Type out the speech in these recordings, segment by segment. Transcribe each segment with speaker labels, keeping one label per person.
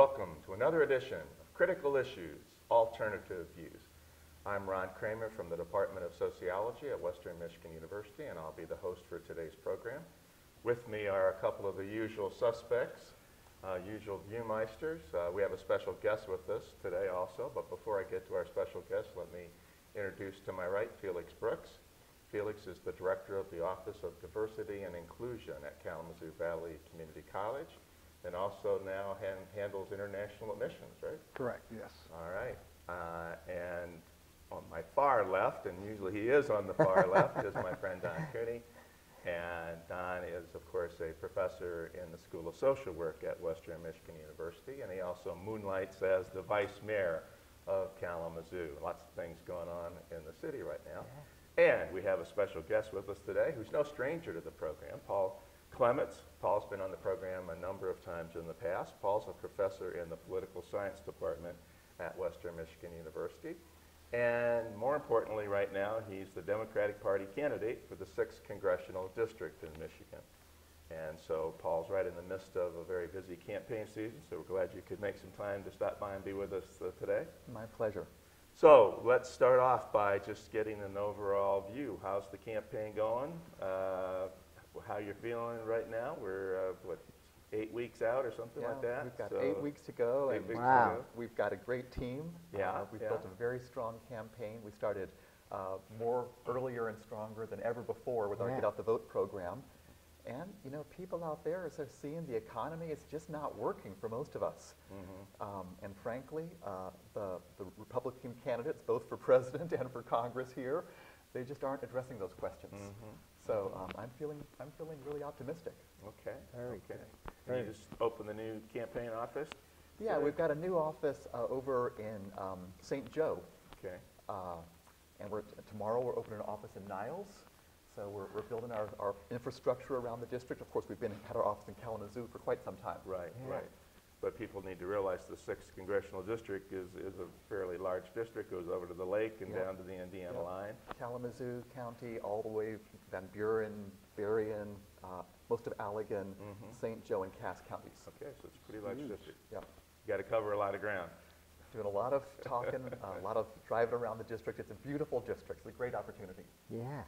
Speaker 1: Welcome to another edition of Critical Issues, Alternative Views. I'm Ron Kramer from the Department of Sociology at Western Michigan University, and I'll be the host for today's program. With me are a couple of the usual suspects, uh, usual viewmeisters. Uh, we have a special guest with us today also, but before I get to our special guest, let me introduce to my right Felix Brooks. Felix is the director of the Office of Diversity and Inclusion at Kalamazoo Valley Community College, and also now han- handles international admissions, right?
Speaker 2: Correct, yes.
Speaker 1: All right. Uh, and on my far left, and usually he is on the far left, is my friend Don Cooney. And Don is, of course, a professor in the School of Social Work at Western Michigan University, and he also moonlights as the vice mayor of Kalamazoo. Lots of things going on in the city right now. And we have a special guest with us today who's no stranger to the program, Paul Clements. Paul's been on the program a number of times in the past. Paul's a professor in the political science department at Western Michigan University. And more importantly, right now, he's the Democratic Party candidate for the 6th Congressional District in Michigan. And so Paul's right in the midst of a very busy campaign season, so we're glad you could make some time to stop by and be with us uh, today.
Speaker 3: My pleasure.
Speaker 1: So let's start off by just getting an overall view. How's the campaign going? Uh, how you're feeling right now? We're, uh, what, eight weeks out or something like that?
Speaker 3: We've got
Speaker 1: So-
Speaker 3: eight weeks to go.
Speaker 1: Eight
Speaker 3: and
Speaker 2: Wow.
Speaker 1: go.
Speaker 3: We've got a great team.
Speaker 1: Yeah,
Speaker 3: Uh, We've
Speaker 1: yeah.
Speaker 3: built a very strong campaign. We started uh, more earlier and stronger than ever before with our Get Out the Vote program. And, you know, people out there, they're seeing the economy, is just not working for most of us.
Speaker 1: Mhm.
Speaker 3: Um, And frankly, uh, the the Republican candidates, both for president and for Congress here, they just aren't addressing those questions.
Speaker 1: Mhm.
Speaker 3: So um, I'm feeling, I'm feeling really optimistic.
Speaker 1: Okay.
Speaker 2: Very
Speaker 1: okay.
Speaker 2: good.
Speaker 1: And
Speaker 2: Very
Speaker 1: you just opened the new campaign office?
Speaker 3: Yeah,
Speaker 1: today?
Speaker 3: we've got a new office uh, over in um, St. Joe.
Speaker 1: Okay.
Speaker 3: Uh, And we're, tomorrow, we're opening an office in Niles. So we're, we're building our, our infrastructure around the district. Of course, we've been, had our office in Kalamazoo for quite some time.
Speaker 1: Right,
Speaker 2: Yeah.
Speaker 1: right. But people need to realize the sixth congressional district is, is a fairly large district, It goes over to the lake and
Speaker 3: Yeah.
Speaker 1: down to the Indiana
Speaker 3: Yeah.
Speaker 1: line.
Speaker 3: Kalamazoo County, all the way Van Buren, Berrien, uh, most of Allegan,
Speaker 1: Mhm.
Speaker 3: St. Joe, and Cass counties.
Speaker 1: Okay, so it's a pretty large
Speaker 2: Huge.
Speaker 1: district.
Speaker 3: Yep.
Speaker 1: You got to cover a lot of ground.
Speaker 3: Doing a lot of talking, a lot of driving around the district. It's a beautiful district. It's a great opportunity.
Speaker 2: Yeah.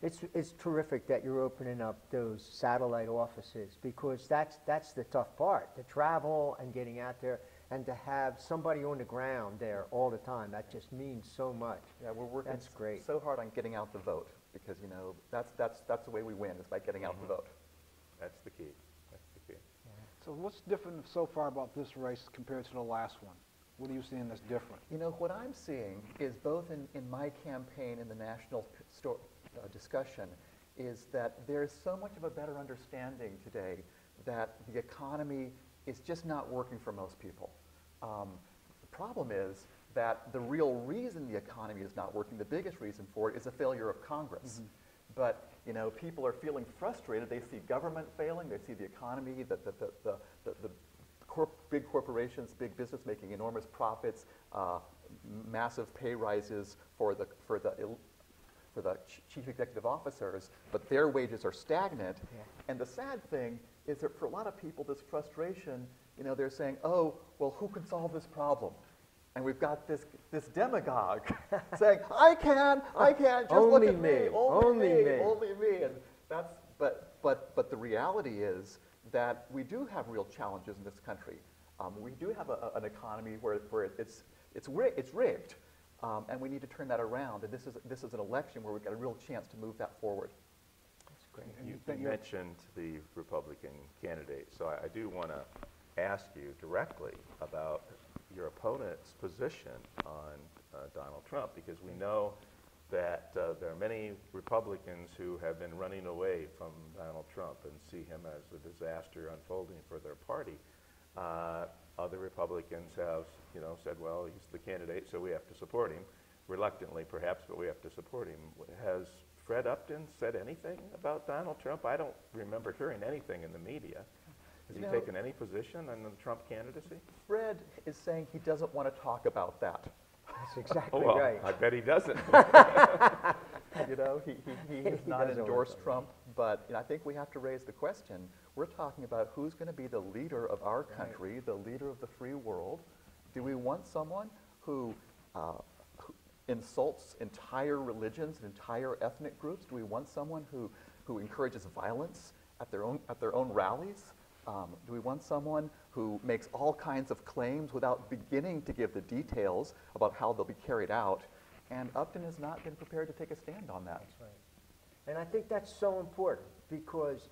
Speaker 2: It's, it's terrific that you're opening up those satellite offices because that's, that's the tough part, the travel and getting out there and to have somebody on the ground there all the time. That just means so much.
Speaker 3: Yeah, we're working
Speaker 2: That's great.
Speaker 3: so hard on getting out the vote because, you know, that's, that's, that's the way we win is by getting out the
Speaker 1: Mhm.
Speaker 3: vote.
Speaker 1: That's the key. That's the key.
Speaker 4: So what's different so far about this race compared to the last one? What are you seeing that's different?
Speaker 3: You know, what I'm seeing is both in, in my campaign and the national p- sto- uh, discussion is that there's so much of a better understanding today that the economy is just not working for most people. Um, the problem is that the real reason the economy is not working, the biggest reason for it, is a failure of Congress. But, you know, people are feeling frustrated. They see government failing. They see the economy, the, the, the, the, the, the corp, big corporations, big business making enormous profits, uh, massive pay rises for the, for the, for the ch- chief executive officers, but their wages are stagnant.
Speaker 2: Yeah.
Speaker 3: And the sad thing is that for a lot of people, this frustration, you know, they're saying, oh, well, who can solve this problem? And we've got this, this demagogue saying, I can, I can, just look
Speaker 2: Only
Speaker 3: at me,
Speaker 2: me,
Speaker 3: only,
Speaker 2: only
Speaker 3: me,
Speaker 2: me."
Speaker 3: only me. And that's, but, but, but the reality is that we do have real challenges in this country. Um, we do have a, a- an economy where, where it's, it's, it's rigged, um, and we need to turn that around. And this is, this is an election where we've got a real chance to move that forward.
Speaker 2: That's great.
Speaker 4: And
Speaker 1: You
Speaker 4: you
Speaker 1: you mentioned the Republican candidate, so I I do want to ask you directly about your opponent's position on uh, Donald Trump, because we know that uh, there are many Republicans who have been running away from Donald Trump and see him as a disaster unfolding for their party. Uh, Other Republicans have, you know, said, well, he's the candidate, so we have to support him, reluctantly perhaps, but we have to support him. Has Fred Upton said anything about Donald Trump? I don't remember hearing anything in the media. Has he
Speaker 3: know-
Speaker 1: taken any position on the Trump candidacy?
Speaker 3: Fred is saying he doesn't want to talk about that.
Speaker 2: That's
Speaker 1: Oh,
Speaker 2: exactly
Speaker 1: well,
Speaker 2: right.
Speaker 1: I bet he doesn't.
Speaker 3: You know, he, he, he has not endorsed Trump, But you know, I think we have to raise the question. We're talking about who's going to be the leader of our country, the leader of the free world. Do we want someone who, uh, who insults entire religions and entire ethnic groups? Do we want someone who, who encourages violence at their own, at their own rallies? Um, do we want someone who makes all kinds of claims without beginning to give the details about how they'll be carried out? And Upton has not been prepared to take a stand on that.
Speaker 2: That's right. And I think that's so important because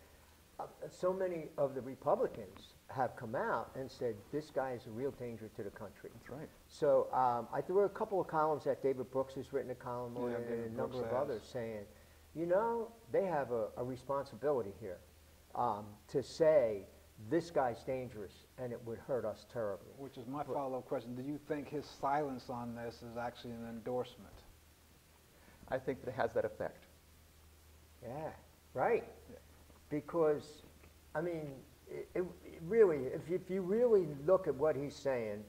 Speaker 2: uh, so many of the Republicans have come out and said, this guy is a real danger to the country.
Speaker 3: That's right.
Speaker 2: So um, I, there were a couple of columns that David Brooks has written a column on
Speaker 4: Yeah,
Speaker 2: it, and
Speaker 4: David
Speaker 2: a number
Speaker 4: Brooks
Speaker 2: of
Speaker 4: has.
Speaker 2: others saying, you know, they have a, a responsibility here um, to say this guy's dangerous and it would hurt us terribly.
Speaker 4: Which is my follow-up question. Do you think his silence on this is actually an endorsement?
Speaker 3: I think that it has that effect.
Speaker 2: Yeah, right. Because, I mean, it, it really, if you, if you really look at what he's saying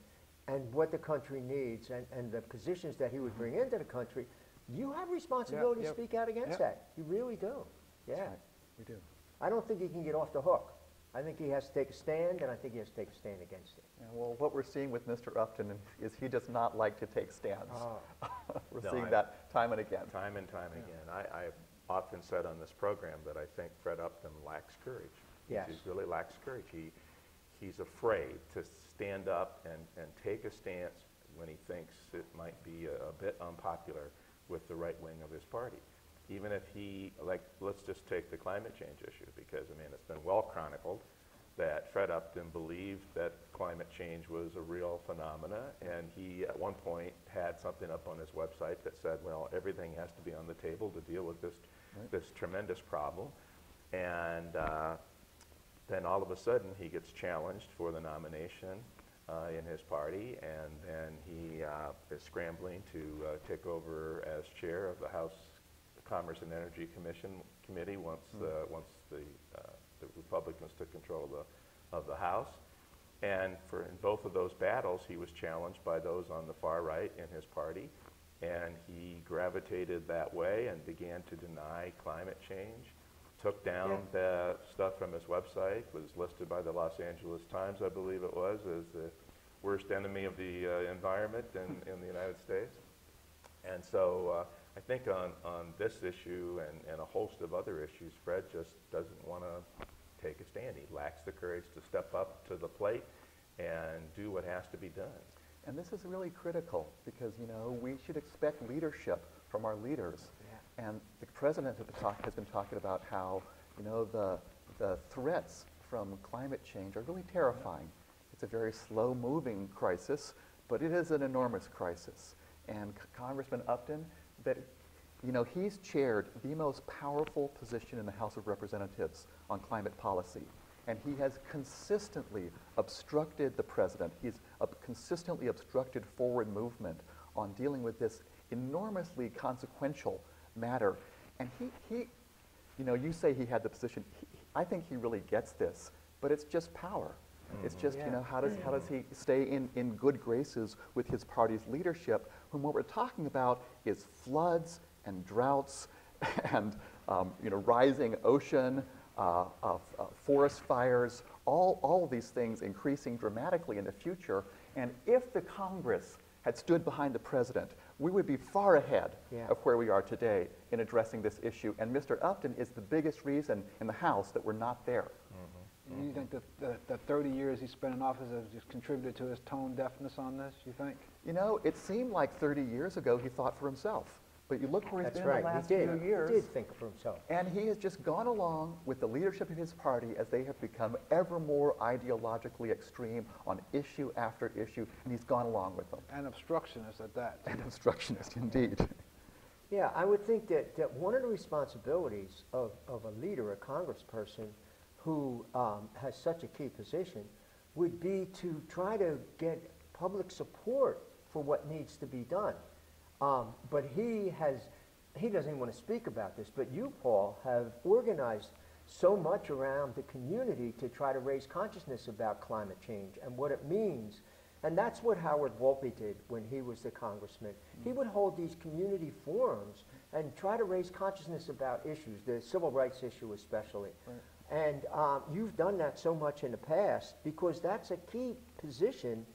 Speaker 2: and what the country needs and, and the positions that he would bring into the country, you have responsibility to
Speaker 4: yep.
Speaker 2: speak out against
Speaker 4: Yep.
Speaker 2: that. You really do. Yeah.
Speaker 3: right. We do.
Speaker 2: I don't think he can get off the hook. I think he has to take a stand, and I think he has to take a stand against it.
Speaker 3: Yeah, well, what we're seeing with Mr. Upton is he does not like to take stands.
Speaker 2: Oh.
Speaker 3: we're
Speaker 1: No,
Speaker 3: seeing
Speaker 1: I-
Speaker 3: that time and again.
Speaker 1: Time and time again. I, I've often said on this program that I think Fred Upton lacks courage.
Speaker 2: Yes.
Speaker 1: He really lacks courage. He, he's afraid to stand up and, and take a stance when he thinks it might be a, a bit unpopular with the right wing of his party. Even if he, like, let's just take the climate change issue, because, I mean, it's been well chronicled that Fred Upton believed that climate change was a real phenomena, and he, at one point, had something up on his website that said, well, everything has to be on the table to deal with this, this tremendous problem. And uh, then all of a sudden, he gets challenged for the nomination uh, in his party, and then he uh, is scrambling to uh, take over as chair of the House Commerce and Energy Commission Committee once, uh, once the, uh, the Republicans took control of the, of the House. And for, in both of those battles, he was challenged by those on the far right in his party, and he gravitated that way and began to deny climate change, took down the stuff from his website, was listed by the Los Angeles Times, I believe it was, as the worst enemy of the uh, environment in, in the United States. And so uh, I think on, on this issue and, and a host of other issues, Fred just doesn't want to take a stand. He lacks the courage to step up to the plate and do what has to be done.
Speaker 3: And this is really critical because, you know, we should expect leadership from our leaders. And the president has been, talk, has been talking about how, you know, the, the threats from climate change are really terrifying. It's a very slow-moving crisis, but it is an enormous crisis. And C- Congressman Upton, that, you know, he's chaired the most powerful position in the House of Representatives on climate policy. And he has consistently obstructed the president. He's ob- consistently obstructed forward movement on dealing with this enormously consequential matter. And he, he you know, you say he had the position. He, I think he really gets this, but it's just power. It's mm-hmm. just,
Speaker 2: Yeah.
Speaker 3: you know, how does, how does he stay in, in good graces with his party's leadership when what we're talking about is floods and droughts and, um, you know, rising ocean, uh, of, uh, forest fires, all, all of these things increasing dramatically in the future. And if the Congress had stood behind the president, we would be far ahead
Speaker 2: Yeah.
Speaker 3: of where we are today in addressing this issue. And Mr. Upton is the biggest reason in the House that we're not there.
Speaker 4: Do you mm-hmm. think that the, the 30 years he spent in office has just contributed to his tone deafness on this, you think?
Speaker 3: You know, it seemed like 30 years ago he thought for himself. But you look where he's
Speaker 2: That's
Speaker 3: been
Speaker 2: right.
Speaker 3: the last
Speaker 2: he did.
Speaker 3: few years.
Speaker 2: He did think for himself.
Speaker 3: And he has just gone along with the leadership of his party as they have become ever more ideologically extreme on issue after issue, and he's gone along with them.
Speaker 4: And obstructionist at that.
Speaker 3: An obstructionist indeed.
Speaker 2: Yeah, I would think that, that one of the responsibilities of, of a leader, a congressperson, who um, has such a key position, would be to try to get public support for what needs to be done. Um, but he has, he doesn't even want to speak about this, but you, Paul, have organized so much around the community to try to raise consciousness about climate change and what it means. And that's what Howard Wolpe did when he was the congressman. He would hold these community forums and try to raise consciousness about issues, the civil rights issue especially. And um, you've done that so much in the past because that's a key position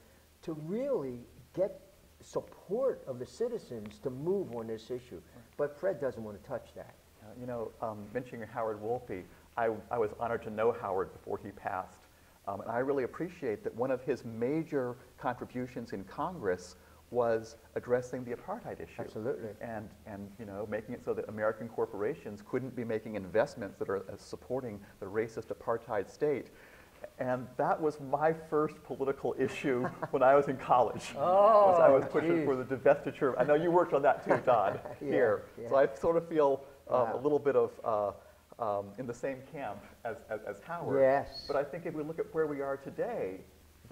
Speaker 2: to really get support of the citizens to move on this issue. But Fred doesn't want to touch that.
Speaker 3: Uh, You know, um, mentioning Howard Wolpe, I, I was honored to know Howard before he passed. Um, and I really appreciate that one of his major contributions in Congress was addressing the apartheid issue.
Speaker 2: Absolutely.
Speaker 3: And, and, you know, making it so that American corporations couldn't be making investments that are uh, supporting the racist apartheid state. And that was my first political issue when I was in college. was I was
Speaker 2: Oh,
Speaker 3: pushing for the divestiture. I know you worked on that too, Todd,
Speaker 2: Yeah,
Speaker 3: here. So. I sort of feel um, a little bit of uh, um, in the same camp as, as, as Howard.
Speaker 2: Yes.
Speaker 3: But I think if we look at where we are today,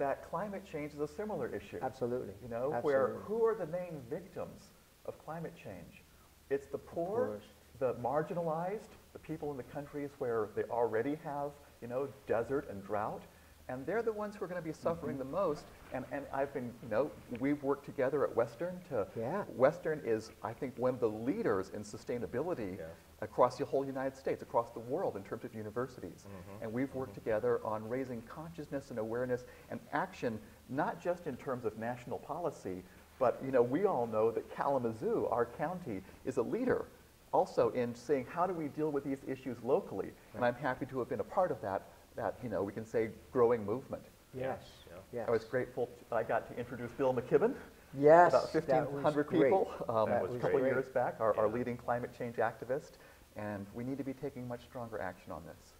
Speaker 3: that climate change is a similar issue.
Speaker 2: Absolutely.
Speaker 3: You know, where who are the main victims of climate change? It's the poor, the marginalized, the people in the countries where they already have, you know, desert and drought. And they're the ones who are going to be suffering
Speaker 2: Mm-hmm.
Speaker 3: the most. And, and I've been, you know, we've worked together at Western to,
Speaker 2: Yeah.
Speaker 3: Western is, I think, one of the leaders in sustainability
Speaker 1: Yes.
Speaker 3: Across the whole United States, across the world in terms of universities. And we've worked together on raising consciousness and awareness and action, not just in terms of national policy, but you know, we all know that Kalamazoo, our county, is a leader also in saying how do we deal with these issues locally. And I'm happy to have been a part of that, that you know, we can say growing movement.
Speaker 2: Yes,
Speaker 1: Yeah.
Speaker 2: yes.
Speaker 3: I was grateful that I got to introduce Bill McKibben.
Speaker 2: Yes,
Speaker 3: About
Speaker 2: that was
Speaker 3: 1,500
Speaker 2: great.
Speaker 3: people um,
Speaker 2: That
Speaker 3: a couple of
Speaker 2: great.
Speaker 3: years back, our, our leading climate change activist, and we need to be taking much stronger action on this.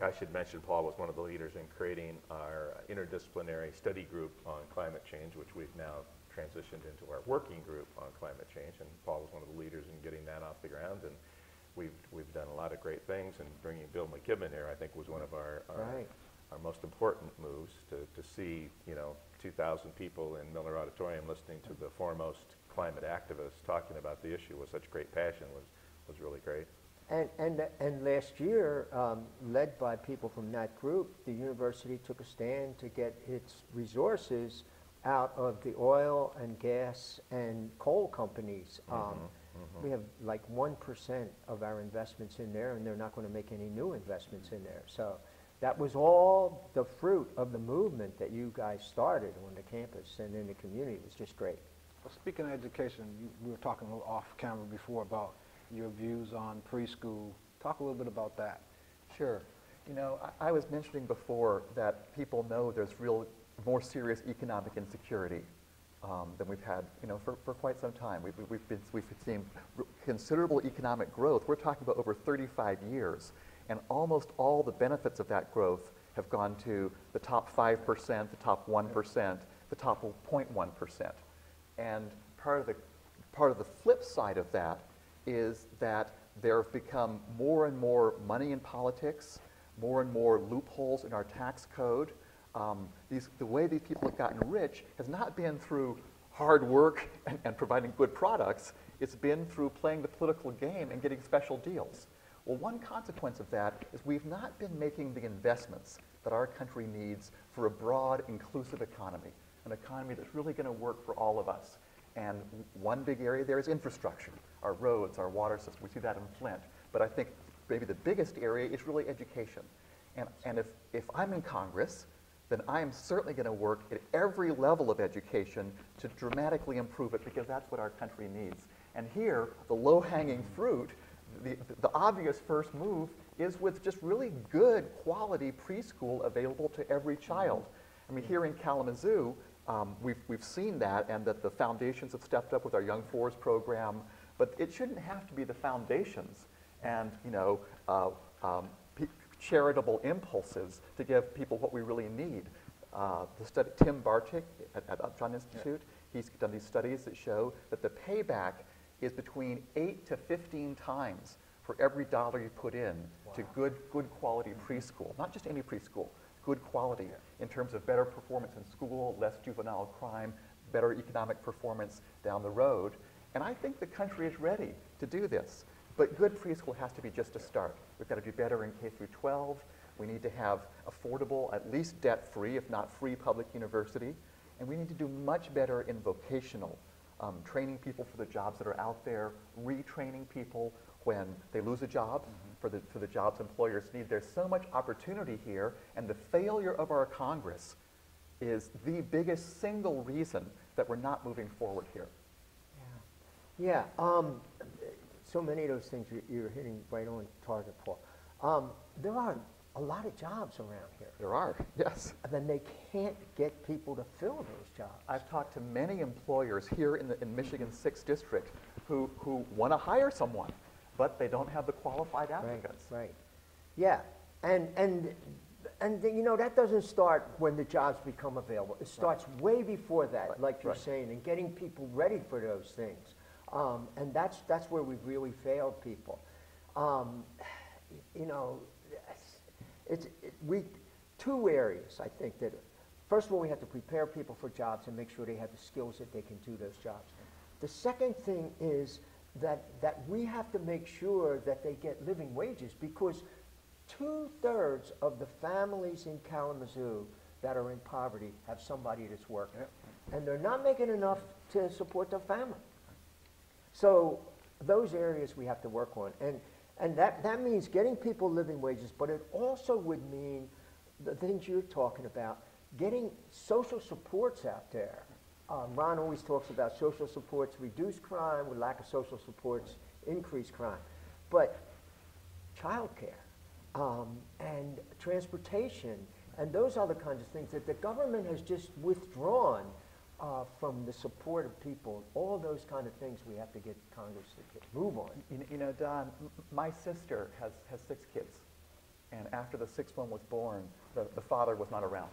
Speaker 1: I should mention Paul was one of the leaders in creating our interdisciplinary study group on climate change, which we've now transitioned into our working group on climate change. And Paul was one of the leaders in getting that off the ground. And we've, we've done a lot of great things. And bringing Bill McKibben here, I think, was one of our, our,
Speaker 2: Right.
Speaker 1: our most important moves to, to see, you know, 2,000 people in Miller Auditorium listening to the foremost climate activists talking about the issue with such great passion was, was really great.
Speaker 2: And, and, and last year, um, led by people from that group, the university took a stand to get its resources out of the oil and gas and coal companies. Um, We have like 1% of our investments in there, and they're not going to make any new investments in there. So that was all the fruit of the movement that you guys started on the campus and in the community. It was just great.
Speaker 4: Well, speaking of education, you, we were talking a little off camera before about your views on preschool. Talk a little bit about that.
Speaker 3: Sure. You know, I, I was mentioning before that people know there's real, more serious economic insecurity um, than we've had, you know, for, for quite some time. We've, we've, been, we've seen considerable economic growth. We're talking about over 35 years, and almost all the benefits of that growth have gone to the top 5%, the top 1%, the top 0.1%. And part of the part of the flip side of that is that there have become more and more money in politics, more and more loopholes in our tax code. Um, these, the way these people have gotten rich has not been through hard work and, and providing good products. It's been through playing the political game and getting special deals. Well, one consequence of that is we've not been making the investments that our country needs for a broad, inclusive economy, an economy that's really going to work for all of us. And one big area there is infrastructure, our roads, our water system. We see that in Flint. But I think maybe the biggest area is really education. And, and if, if I'm in Congress, then I am certainly going to work at every level of education to dramatically improve it because that's what our country needs. And here, the low-hanging fruit, the, the obvious first move is with just really good quality preschool available to every child. I mean, here in Kalamazoo, um, we've, we've seen that and that the foundations have stepped up with our Young Fours program, but it shouldn't have to be the foundations and, you know, uh, um, charitable impulses to give people what we really need. Uh, the study, Tim Bartik at, at Upjohn Institute, he's done these studies that show that the payback is between 8 to 15 times for every dollar you put in to good, good quality preschool. Not just any preschool, good quality in terms of better performance in school, less juvenile crime, better economic performance down the road. And I think the country is ready to do this. But good preschool has to be just a start. We've got to do better in K through 12. We need to have affordable, at least debt-free, if not free, public university. And we need to do much better in vocational um, training people for the jobs that are out there, retraining people when they lose a job for, the, for the jobs employers need. There's so much opportunity here, and the failure of our Congress is the biggest single reason that we're not moving forward here.
Speaker 2: Yeah, um, so many of those things you're, you're hitting right on target, Paul. Um, there are a lot of jobs around here,
Speaker 3: There are, yes.
Speaker 2: and then they can't get people to fill those jobs.
Speaker 3: I've talked to many employers here in, the, in Michigan's 6th District who, who want to hire someone, but they don't have the qualified applicants.
Speaker 2: right. Yeah, and, and, and, you know, that doesn't start when the jobs become available. It starts way before that,
Speaker 3: Right,
Speaker 2: like you're
Speaker 3: right.
Speaker 2: saying, and getting people ready for those things. Um, and that's, that's where we've really failed people. Um, you know, it's, it's, it, we, two areas, I think, that, first of all, we have to prepare people for jobs and make sure they have the skills that they can do those jobs. The second thing is that, that we have to make sure that they get living wages because two-thirds of the families in Kalamazoo that are in poverty have somebody that's working. And they're not making enough to support their family. So those areas we have to work on. And, and that, that means getting people living wages, but it also would mean the things you're talking about, getting social supports out there. Um, Ron always talks about social supports reduce crime, with lack of social supports, increase crime. But childcare um, and transportation and those other kinds of things that the government has just withdrawn uh, from the support of people. All those kind of things we have to get Congress to get, move on.
Speaker 3: You, you know, Don, my sister has, has six kids. And after the sixth one was born, the, the father was not around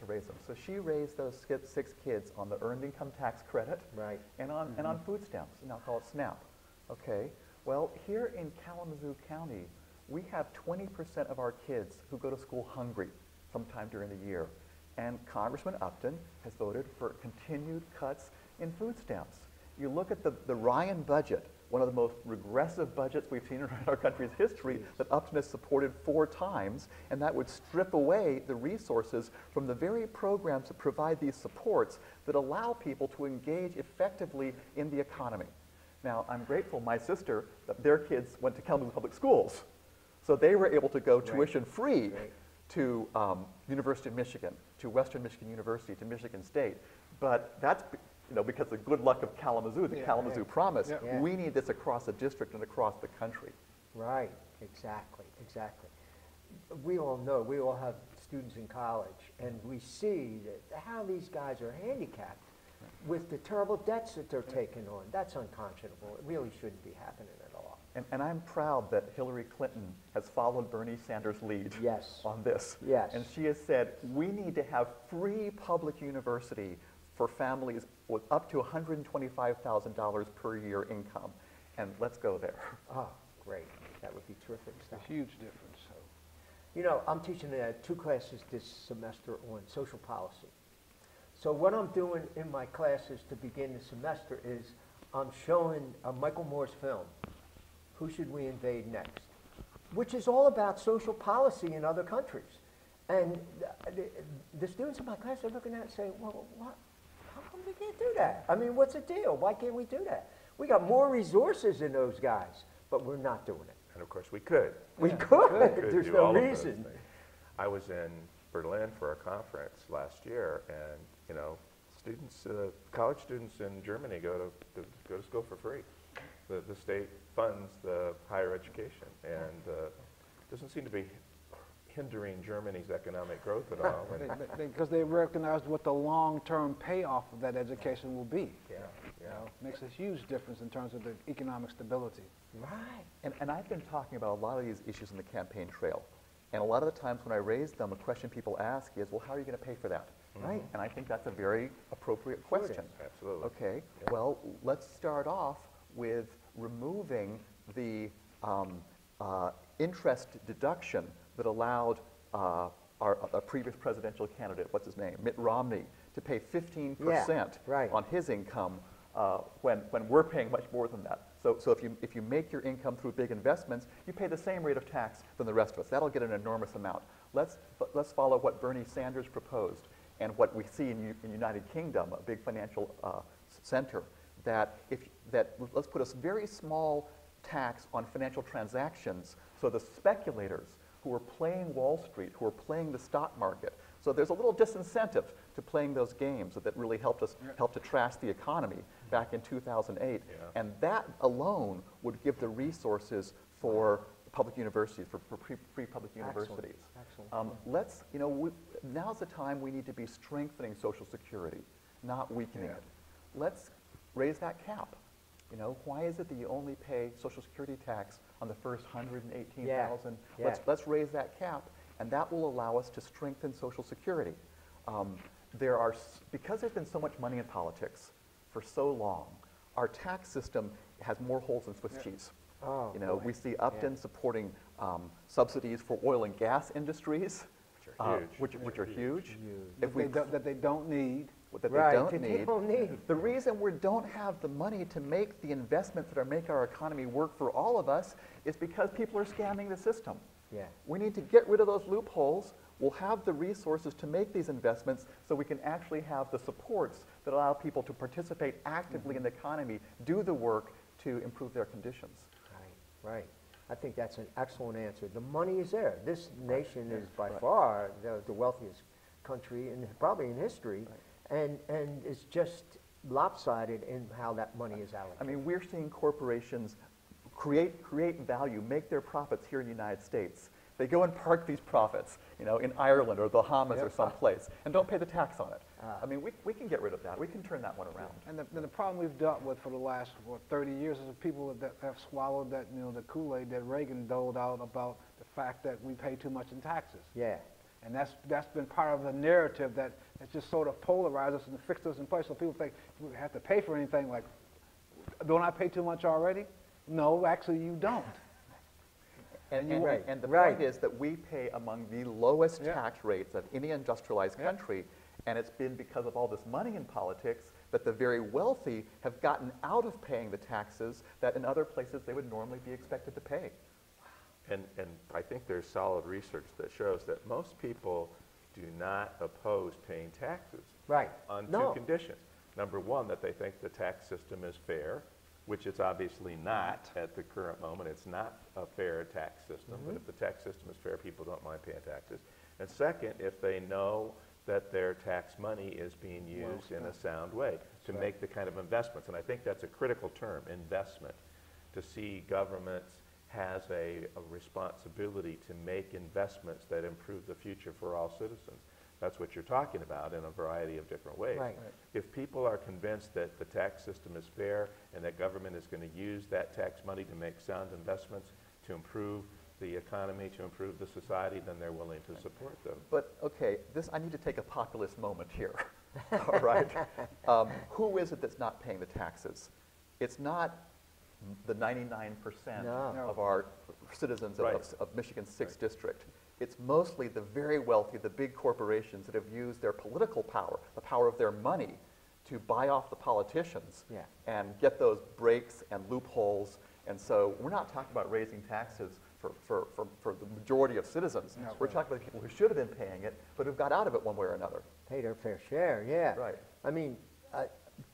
Speaker 3: to raise them. So she raised those six kids on the earned income tax credit
Speaker 2: Right.
Speaker 3: and on, and on food stamps, and I'll call it SNAP. Okay? Well, here in Kalamazoo County, we have 20% of our kids who go to school hungry sometime during the year. And Congressman Upton has voted for continued cuts in food stamps. You look at the, the Ryan budget, one of the most regressive budgets we've seen in our country's history that Upton has supported four times, and that would strip away the resources from the very programs that provide these supports that allow people to engage effectively in the economy. Now, I'm grateful my sister, that their kids went to Kalamazoo Public Schools, so they were able to go
Speaker 2: Right.
Speaker 3: tuition-free
Speaker 2: Right.
Speaker 3: to um, University of Michigan, to Western Michigan University, to Michigan State. But that's, you know, because of the good luck of Kalamazoo, the
Speaker 4: Yeah,
Speaker 3: Kalamazoo
Speaker 2: yeah.
Speaker 3: Promise.
Speaker 4: Yeah.
Speaker 2: Yeah.
Speaker 3: We need this across the district and across the country.
Speaker 2: Right, exactly, exactly. We all know, we all have students in college, and we see that how these guys are handicapped with the terrible debts that they're taking on. That's unconscionable. It really shouldn't be happening.
Speaker 3: And, and I'm proud that Hillary Clinton has followed Bernie Sanders' lead
Speaker 2: Yes.
Speaker 3: on this.
Speaker 2: Yes.
Speaker 3: And she has said, we need to have free public university for families with up to $125,000 per year income. And let's go there.
Speaker 2: Oh, great. That would be terrific
Speaker 4: It's
Speaker 2: stuff.
Speaker 4: a huge difference, so.
Speaker 2: You know, I'm teaching uh, two classes this semester on social policy. So what I'm doing in my classes to begin the semester is I'm showing uh, Michael Moore's film, Who Should We Invade Next? Which is all about social policy in other countries. And the, the, the students in my class are looking at it and saying, well, what, how come we can't do that? I mean, what's the deal? Why can't we do that? We got more resources than those guys, but we're not doing it.
Speaker 1: And of course, we could.
Speaker 2: We
Speaker 4: Yeah,
Speaker 2: could.
Speaker 1: could
Speaker 2: There's no
Speaker 1: all of those
Speaker 2: reason.
Speaker 1: I was in Berlin for a conference last year, and, you know, students, uh, college students in Germany go to, to go to school for free. The, the state funds the higher education, and uh, doesn't seem to be hindering Germany's economic growth at all.
Speaker 4: Because they, because they recognized what the long-term payoff of that education will be.
Speaker 2: Yeah,
Speaker 4: You know, makes a huge difference in terms of the economic stability.
Speaker 2: Right.
Speaker 3: And, and I've been talking about a lot of these issues in the campaign trail. And a lot of the times when I raise them, a question people ask is, well, how are you going to pay for that?
Speaker 2: Right.
Speaker 3: And I think that's a very appropriate
Speaker 2: Sure it
Speaker 3: question.
Speaker 1: Absolutely.
Speaker 3: Okay, well, let's start off with removing the um, uh, interest deduction that allowed uh, our, a previous presidential candidate, what's his name, Mitt Romney, to pay 15%
Speaker 2: right.
Speaker 3: on his income uh, when, when we're paying much more than that. So, so if, you, if you make your income through big investments, you pay the same rate of tax than the rest of us. That'll get an enormous amount. Let's, let's follow what Bernie Sanders proposed and what we see in, in United Kingdom, a big financial uh, center. That if, that, let's put a very small tax on financial transactions, so the speculators who are playing Wall Street, who are playing the stock market, so there's a little disincentive to playing those games that really helped us, helped to trash the economy back in 2008.
Speaker 1: Yeah.
Speaker 3: And that alone would give the resources for public universities, for, for free, free public
Speaker 2: Excellent,
Speaker 3: universities.
Speaker 2: excellent,
Speaker 3: Um, let's, you know, we, now's the time we need to be strengthening Social Security, not weakening
Speaker 4: Yeah.
Speaker 3: it. Let's raise that cap. You know, why is it that you only pay Social Security tax on the first 118,000? Let's, let's raise that cap, and that will allow us to strengthen Social Security. Um, there are, because there's been so much money in politics for so long, our tax system has more holes than Swiss cheese.
Speaker 2: Oh,
Speaker 3: You know,
Speaker 2: boy.
Speaker 3: we see Upton supporting um, subsidies for oil and gas industries.
Speaker 1: Which are
Speaker 3: uh,
Speaker 1: huge.
Speaker 3: Which, which are huge.
Speaker 4: That
Speaker 3: If we,
Speaker 4: they that they don't need.
Speaker 3: That
Speaker 2: Right,
Speaker 3: they don't
Speaker 2: that
Speaker 3: need.
Speaker 2: they don't need.
Speaker 3: The reason we don't have the money to make the investments that are make our economy work for all of us is because people are scamming the system.
Speaker 2: Yeah.
Speaker 3: We need to get rid of those loopholes. We'll have the resources to make these investments so we can actually have the supports that allow people to participate actively in the economy, do the work to improve their conditions.
Speaker 2: Right, right. I think that's an excellent answer. The money is there. This nation is by
Speaker 3: Right.
Speaker 2: far the, the wealthiest country in, probably in history, and, and it's just lopsided in how that money is allocated.
Speaker 3: I mean, we're seeing corporations create, create value, make their profits here in the United States. They go and park these profits, you know, in Ireland or the Bahamas or someplace, and don't pay the tax on it.
Speaker 2: Ah.
Speaker 3: I mean, we, we can get rid of that. We can turn that one around.
Speaker 4: And the, and the problem we've dealt with for the last, what, 30 years is the people that have swallowed that, you know, the Kool-Aid that Reagan doled out about the fact that we pay too much in taxes.
Speaker 2: Yeah,
Speaker 4: And that's, that's been part of the narrative that has just sort of polarized us and fixed us in place. So people think we have to pay for anything like, don't I pay too much already? No, actually you don't.
Speaker 3: And,
Speaker 2: you
Speaker 3: and,
Speaker 2: Right,
Speaker 3: and the
Speaker 2: right.
Speaker 3: point is that we pay among the lowest
Speaker 4: Yeah.
Speaker 3: tax rates of any industrialized
Speaker 4: Yeah.
Speaker 3: country, and it's been because of all this money in politics that the very wealthy have gotten out of paying the taxes that in other places they would normally be expected to pay.
Speaker 1: And, and I think there's solid research that shows that most people do not oppose paying taxes
Speaker 2: right.
Speaker 1: on two conditions. Number one, that they think the tax system is fair, which it's obviously not at the current moment. It's not a fair tax system, but mm-hmm. if the tax system is fair, people don't mind paying taxes. And second, if they know that their tax money is being used in a sound way to make the kind of investments. And I think that's a critical term, investment, to see governments has a, a responsibility to make investments that improve the future for all citizens. That's what you're talking about in a variety of different ways.
Speaker 2: Right.
Speaker 1: If people are convinced that the tax system is fair and that government is going to use that tax money to make sound investments to improve the economy, to improve the society, then they're willing to support them.
Speaker 3: But, okay, this, I need to take a populist moment here, all right? Um, Who is it that's not paying the taxes? It's not the 99%
Speaker 2: No.
Speaker 3: of our citizens of-
Speaker 1: Right.
Speaker 3: of, of Michigan's 6th district. It's mostly the very wealthy, the big corporations that have used their political power, the power of their money, to buy off the politicians
Speaker 2: Yeah.
Speaker 3: and get those breaks and loopholes. And so we're not talking about raising taxes for, for, for, for the majority of citizens.
Speaker 4: No.
Speaker 3: We're talking about people who should have been paying it, but who've got out of it one way or another.
Speaker 2: Pay their fair share, yeah.
Speaker 3: Right.
Speaker 2: I mean, uh,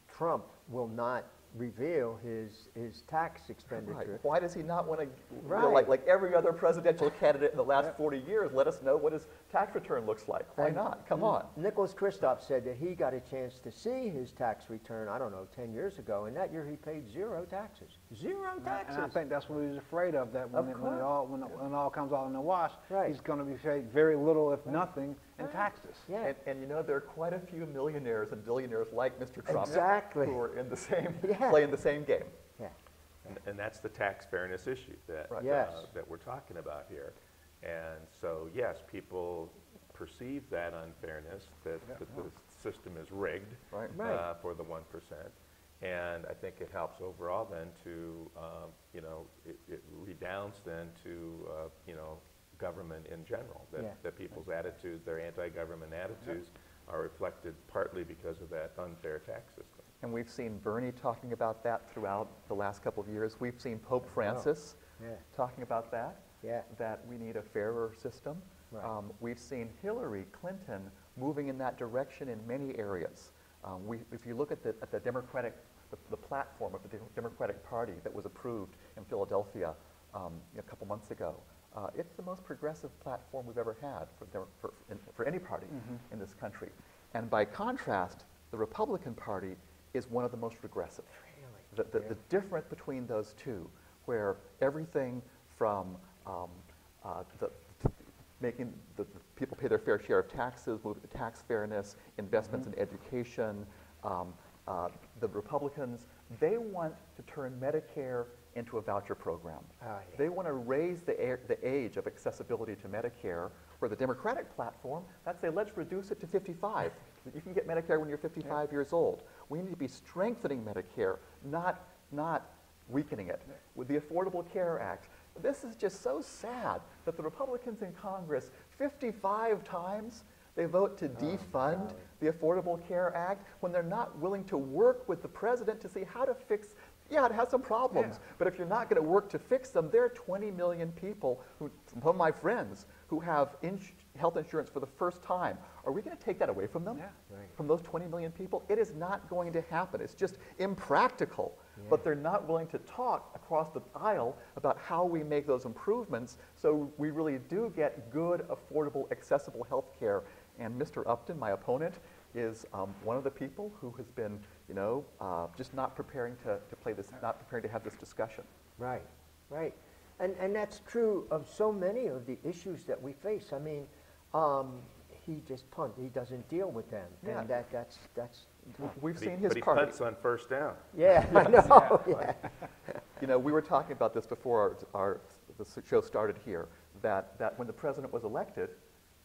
Speaker 2: Trump will not reveal his, his tax
Speaker 3: Right.
Speaker 2: expenditure.
Speaker 3: Why does he not want to,
Speaker 2: Right.
Speaker 3: like, like every other presidential candidate in the last 40 years, let us know what his tax return looks like? Why
Speaker 2: And
Speaker 3: not? Come on.
Speaker 2: Nicholas Kristof said that he got a chance to see his tax return, I don't know, 10 years ago, and that year he paid zero taxes. Zero
Speaker 4: And I-
Speaker 2: taxes.
Speaker 4: And I think that's what he's afraid of, that when
Speaker 2: Of
Speaker 4: it, when it all, when it, when it all comes out in the wash,
Speaker 2: Right.
Speaker 4: he's gonna be paid very little, if nothing, in taxes.
Speaker 2: Yeah.
Speaker 3: And, and you know, there are quite a few millionaires and billionaires like Mr. Trump
Speaker 2: Exactly.
Speaker 3: who are in the same,
Speaker 2: Yeah.
Speaker 3: playing the same game.
Speaker 2: Yeah.
Speaker 1: And, and that's the tax fairness issue that,
Speaker 3: Right.
Speaker 1: uh, that we're talking about here. And so, yes, people perceive that unfairness, that,
Speaker 4: Yeah.
Speaker 1: that the system is rigged
Speaker 3: Right.
Speaker 2: Right.
Speaker 1: uh, for the 1%. And I think it helps overall then to, um, you know, it, it redounds then to, uh, you know, government in general. That,
Speaker 2: Yeah.
Speaker 1: that people's attitudes, their anti-government attitudes are reflected partly because of that unfair tax system.
Speaker 3: And we've seen Bernie talking about that throughout the last couple of years. We've seen Pope Francis
Speaker 2: Yeah.
Speaker 3: talking about that,
Speaker 2: Yeah.
Speaker 3: that we need a fairer system.
Speaker 2: Right.
Speaker 3: Um, we've seen Hillary Clinton moving in that direction in many areas. Um, we, if you look at the, at the Democratic the, the platform of the Dem- Democratic Party that was approved in Philadelphia um, a couple months ago. Uh, it's the most progressive platform we've ever had for, Demo- for, in, for any party in this country. And by contrast, the Republican Party is one of the most regressive. The, the, the difference between those two, where everything from um, uh, the, making the, the people pay their fair share of taxes, moving to tax fairness, investments in education, um, uh, the Republicans, they want to turn Medicare into a voucher program.
Speaker 2: Oh, yeah.
Speaker 3: They want to raise the, the age of accessibility to Medicare, For the Democratic platform, that's say, let's reduce it to 55. You can get Medicare when you're 55 years old. We need to be strengthening Medicare, not, not weakening it. With the Affordable Care Act, this is just so sad that the Republicans in Congress, 55 times, they vote to oh, defund the Affordable Care Act when they're not willing to work with the president to see how to fix. Yeah, it has some problems,
Speaker 4: Yeah.
Speaker 3: but if you're not going to work to fix them, there are 20 million people, who, some of my friends, who have ins- health insurance for the first time. Are we going to take that away from them?
Speaker 4: Yeah.
Speaker 2: Right.
Speaker 3: From those 20 million people? It is not going to happen. It's just impractical. But they're not willing to talk across the aisle about how we make those improvements so we really do get good, affordable, accessible health care. And Mr. Upton, my opponent, is um, one of the people who has been, you know, uh, just not preparing to, to play this, not preparing to have this discussion.
Speaker 2: Right, right. And, and that's true of so many of the issues that we face. I mean, um, he just punt, he doesn't deal with them.
Speaker 3: Yeah.
Speaker 2: And that, that's, that's,
Speaker 3: We've
Speaker 1: But he-
Speaker 3: seen his
Speaker 1: But he
Speaker 3: party.
Speaker 1: punts on first down.
Speaker 2: yeah, I know, yeah.
Speaker 3: You know, we were talking about this before our, our, the show started here, that, that when the president was elected,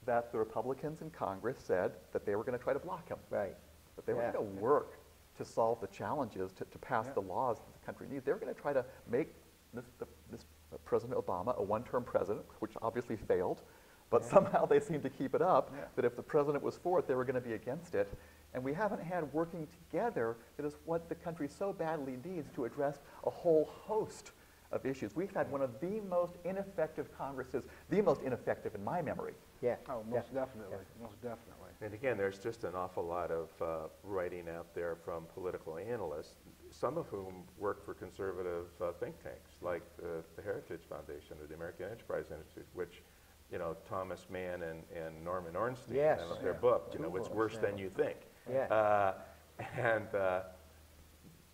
Speaker 3: that the Republicans in Congress said that they were going to try to block him.
Speaker 2: Right,
Speaker 3: That they were going to work to solve the challenges, to, to pass
Speaker 4: Yeah.
Speaker 3: the laws that the country needs. They were going to try to make this, the, this uh, President Obama a one-term president, which obviously failed, but somehow they seemed to keep it up,
Speaker 4: Yeah.
Speaker 3: that if the president was for it, they were going to be against it. And we haven't had working together that is what the country so badly needs to address a whole host of issues. We've had one of the most ineffective Congresses, the most ineffective in my memory.
Speaker 2: yeah.
Speaker 4: Oh,
Speaker 2: yeah.
Speaker 4: most definitely, most definitely.
Speaker 1: And again, there's just an awful lot of uh, writing out there from political analysts, some of whom work for conservative uh, think tanks, like the, the Heritage Foundation or the American Enterprise Institute, which, you know, Thomas Mann and, and Norman Ornstein,
Speaker 2: Yes.
Speaker 1: their
Speaker 4: Yeah.
Speaker 1: book, you
Speaker 2: Two
Speaker 1: know, it's
Speaker 2: books,
Speaker 1: worse
Speaker 2: yeah.
Speaker 1: than you think.
Speaker 2: Yeah.
Speaker 1: Uh, and uh,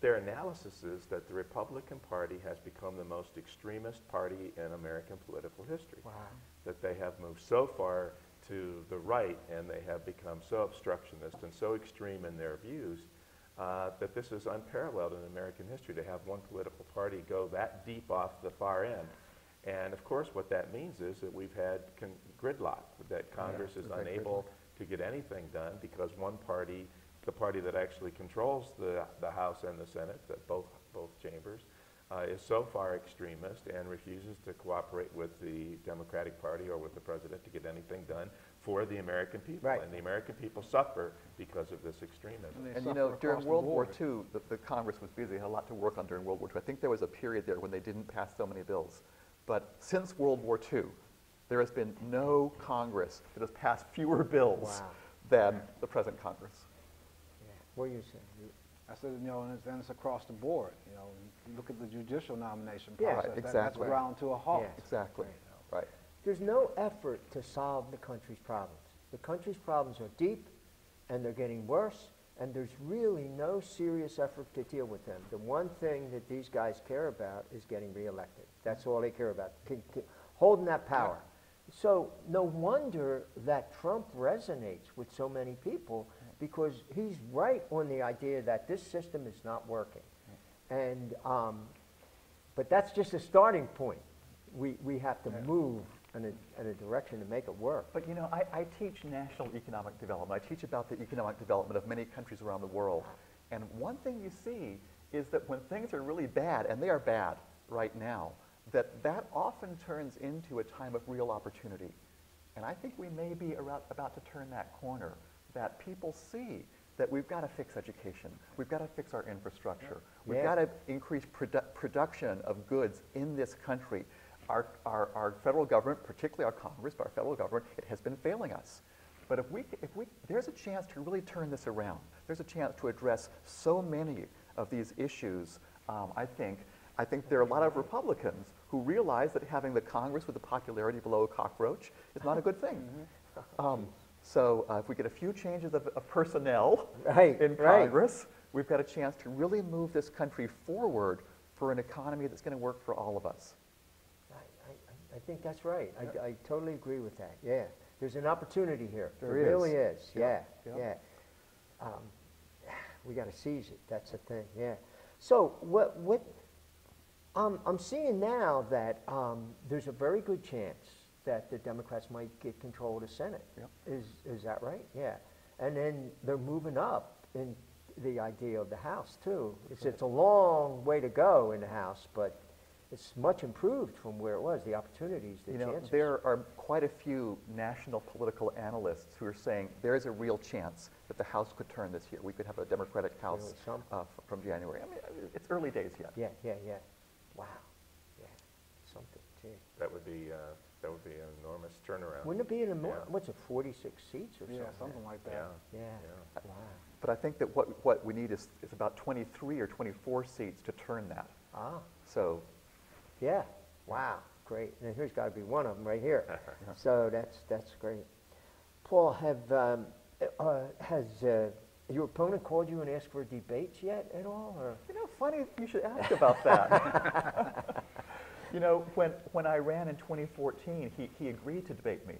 Speaker 1: their analysis is that the Republican Party has become the most extremist party in American political history
Speaker 2: Wow.
Speaker 1: that they have moved so far to the right and they have become so obstructionist and so extreme in their views uh, that this is unparalleled in American history to have one political party go that deep off the far end. And of course, what that means is that we've had gridlock, that Congress is
Speaker 2: we've
Speaker 1: unable to get anything done because one party, the party that actually controls the, the House and the Senate, that both, both chambers, uh, is so far extremist and refuses to cooperate with the Democratic Party or with the president to get anything done for the American people.
Speaker 2: Right.
Speaker 1: And the American people suffer because of this extremism.
Speaker 4: And
Speaker 3: And you know, during World War. II, the, the Congress was busy, had a lot to work on during World War II. I think there was a period there when they didn't pass so many bills. But since World War II, there has been no Congress that has passed fewer bills
Speaker 2: Wow.
Speaker 3: than the present Congress.
Speaker 2: Yeah. What are you saying?
Speaker 4: I said, you know, and it's, and it's across the board, you know, you look at the judicial nomination
Speaker 2: Yeah.
Speaker 4: process.
Speaker 3: Right,
Speaker 4: that-
Speaker 3: exactly.
Speaker 4: That's ground to a halt.
Speaker 2: Yeah.
Speaker 3: Exactly, right.
Speaker 2: There's no effort to solve the country's problems. The country's problems are deep, and they're getting worse, and there's really no serious effort to deal with them. The one thing that these guys care about is getting reelected. That's all they care about, c- c- holding that power. So no wonder that Trump resonates with so many people, because he's right on the idea that this system is not working. And, um, but that's just a starting point. We, we have to move in a, in a direction to make it work.
Speaker 3: But you know, I, I teach national economic development. I teach about the economic development of many countries around the world. And one thing you see is that when things are really bad, and they are bad right now, that that often turns into a time of real opportunity. And I think we may be about, about to turn that corner, that people see that we've got to fix education, we've got to fix our infrastructure, we've
Speaker 2: Yeah.
Speaker 3: got to increase produ- production of goods in this country. Our, our, our federal government, particularly our Congress, but our federal government, it has been failing us. But if we, if we, there's a chance to really turn this around. There's a chance to address so many of these issues, um, I think. I think there are a lot of Republicans who realize that having the Congress with the popularity below a cockroach is not a good thing. Um, So uh, if we get a few changes of, of personnel
Speaker 2: Right,
Speaker 3: in
Speaker 2: right.
Speaker 3: Congress, we've got a chance to really move this country forward for an economy that's going to work for all of us.
Speaker 2: I, I, I think that's right. I, I totally agree with that, yeah. There's an opportunity here. There
Speaker 3: There is.
Speaker 2: really is, yeah,
Speaker 3: Yeah,
Speaker 2: yeah.
Speaker 3: yeah.
Speaker 2: Um, We gotta seize it, that's the thing, yeah. So what, what, um, I'm seeing now that, um, there's a very good chance that the Democrats might get control of the Senate.
Speaker 3: Yep.
Speaker 2: Is, is that right? Yeah. And then they're moving up in the idea of the House too. It's, it's a long way to go in the House, but it's much improved from where it was, the opportunities, the
Speaker 3: You know,
Speaker 2: chances.
Speaker 3: there are quite a few national political analysts who are saying there is a real chance that the House could turn this year. We could have a Democratic House
Speaker 2: Really,
Speaker 3: uh, from January. I mean, it's early days yet.
Speaker 2: Yeah, yeah, yeah. Wow, yeah, something, gee.
Speaker 1: That would be, uh, that would be an enormous turnaround.
Speaker 2: Wouldn't it be an a more,
Speaker 1: Yeah.
Speaker 2: what's it, 46 seats or something?
Speaker 4: Yeah, something like
Speaker 1: Yeah,
Speaker 4: that.
Speaker 2: Yeah,
Speaker 1: yeah.
Speaker 2: wow.
Speaker 3: But I think that what, what we need is, is about 23 or 24 seats to turn that.
Speaker 2: Ah,
Speaker 3: So
Speaker 2: yeah, wow, great. And here's got to be one of them right here. So that's, that's great. Paul, have, um, uh, has uh, your opponent called you and asked for debates yet at all, or?
Speaker 3: You know, funny you should ask about that. you know, when, when I ran in 2014, he, he agreed to debate me,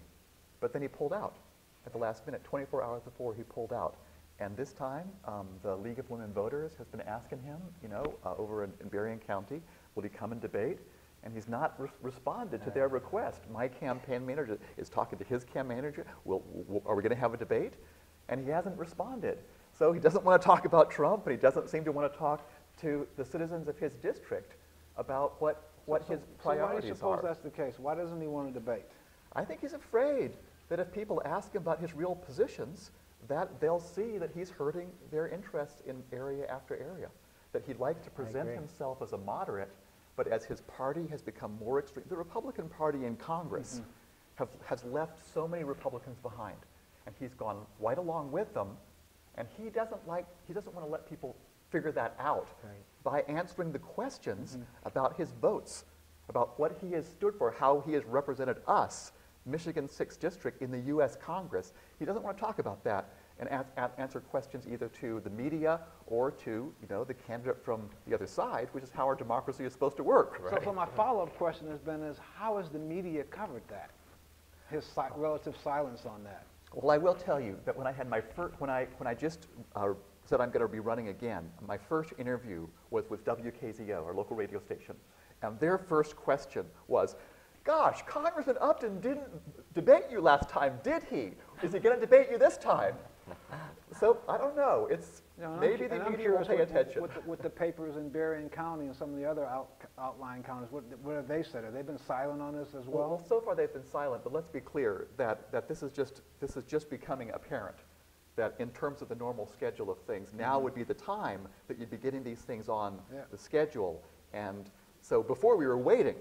Speaker 3: but then he pulled out at the last minute. 24 hours before, he pulled out. And this time, um, the League of Women Voters has been asking him, you know, uh, over in, in Berrien County, will he come and debate? And he's not re- responded to their request. My campaign manager is talking to his campaign manager. Will, will, are we going to have a debate? And he hasn't responded. So he doesn't want to talk about Trump, and he doesn't seem to want to talk to the citizens of his district about what, what
Speaker 4: So-
Speaker 3: his
Speaker 4: so why do you suppose
Speaker 3: are.
Speaker 4: that's the case? Why doesn't he want to debate?
Speaker 3: I think he's afraid that if people ask him about his real positions, that they'll see that he's hurting their interests in area after area. That he'd like to present himself as a moderate, but as his party has become more extreme, the Republican Party in Congress
Speaker 2: Mm-hmm.
Speaker 3: have, has left so many Republicans behind, and he's gone right along with them, and he doesn't like, he doesn't want to let people figure that out
Speaker 2: Right.
Speaker 3: by answering the questions mm-hmm. about his votes, about what he has stood for, how he has represented us, Michigan's 6th District, in the U.S. Congress. He doesn't want to talk about that and a- a- answer questions either to the media or to, you know, the candidate from the other side, which is how our democracy is supposed to work.
Speaker 4: So, so my follow-up question has been is, how has the media covered that? His si- relative silence on that?
Speaker 3: Well, I will tell you that when I had my first, when I, when I just uh, said I'm going to be running again, my first interview was with WKZO, our local radio station. And their first question was, gosh, Congressman Upton didn't debate you last time, did he? Is he going to debate you this time? So I don't know. It's
Speaker 4: You know, and I'm
Speaker 3: maybe
Speaker 4: cu-
Speaker 3: the media will pay
Speaker 4: what-
Speaker 3: attention.
Speaker 4: With, the- with the papers in Berrien County and some of the other out, outlying counties, what, what have they said? Have they been silent on this as
Speaker 3: Well,
Speaker 4: well?
Speaker 3: so far they've been silent, but let's be clear that, that this is just this is just becoming apparent. That in terms of the normal schedule of things, now mm-hmm. would be the time that you'd be getting these things on.
Speaker 4: Yeah.
Speaker 3: the schedule. And so before we were waiting,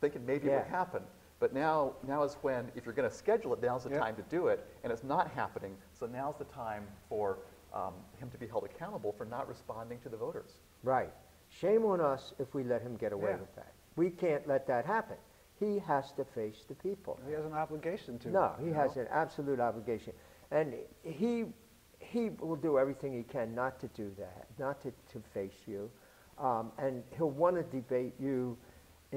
Speaker 3: thinking maybe it would happen. But now, now is when, if you're going to schedule it, now's the
Speaker 4: Yeah.
Speaker 3: time to do it, and it's not happening. So now's the time for um, him to be held accountable for not responding to the voters.
Speaker 2: Right. Shame on us if we let him get away
Speaker 4: Yeah.
Speaker 2: with that. We can't let that happen. He has to face the people.
Speaker 4: He has an obligation to.
Speaker 2: No, he has
Speaker 4: know?
Speaker 2: an absolute obligation. And he, he will do everything he can not to do that, not to, to face you. Um, and he'll want to debate you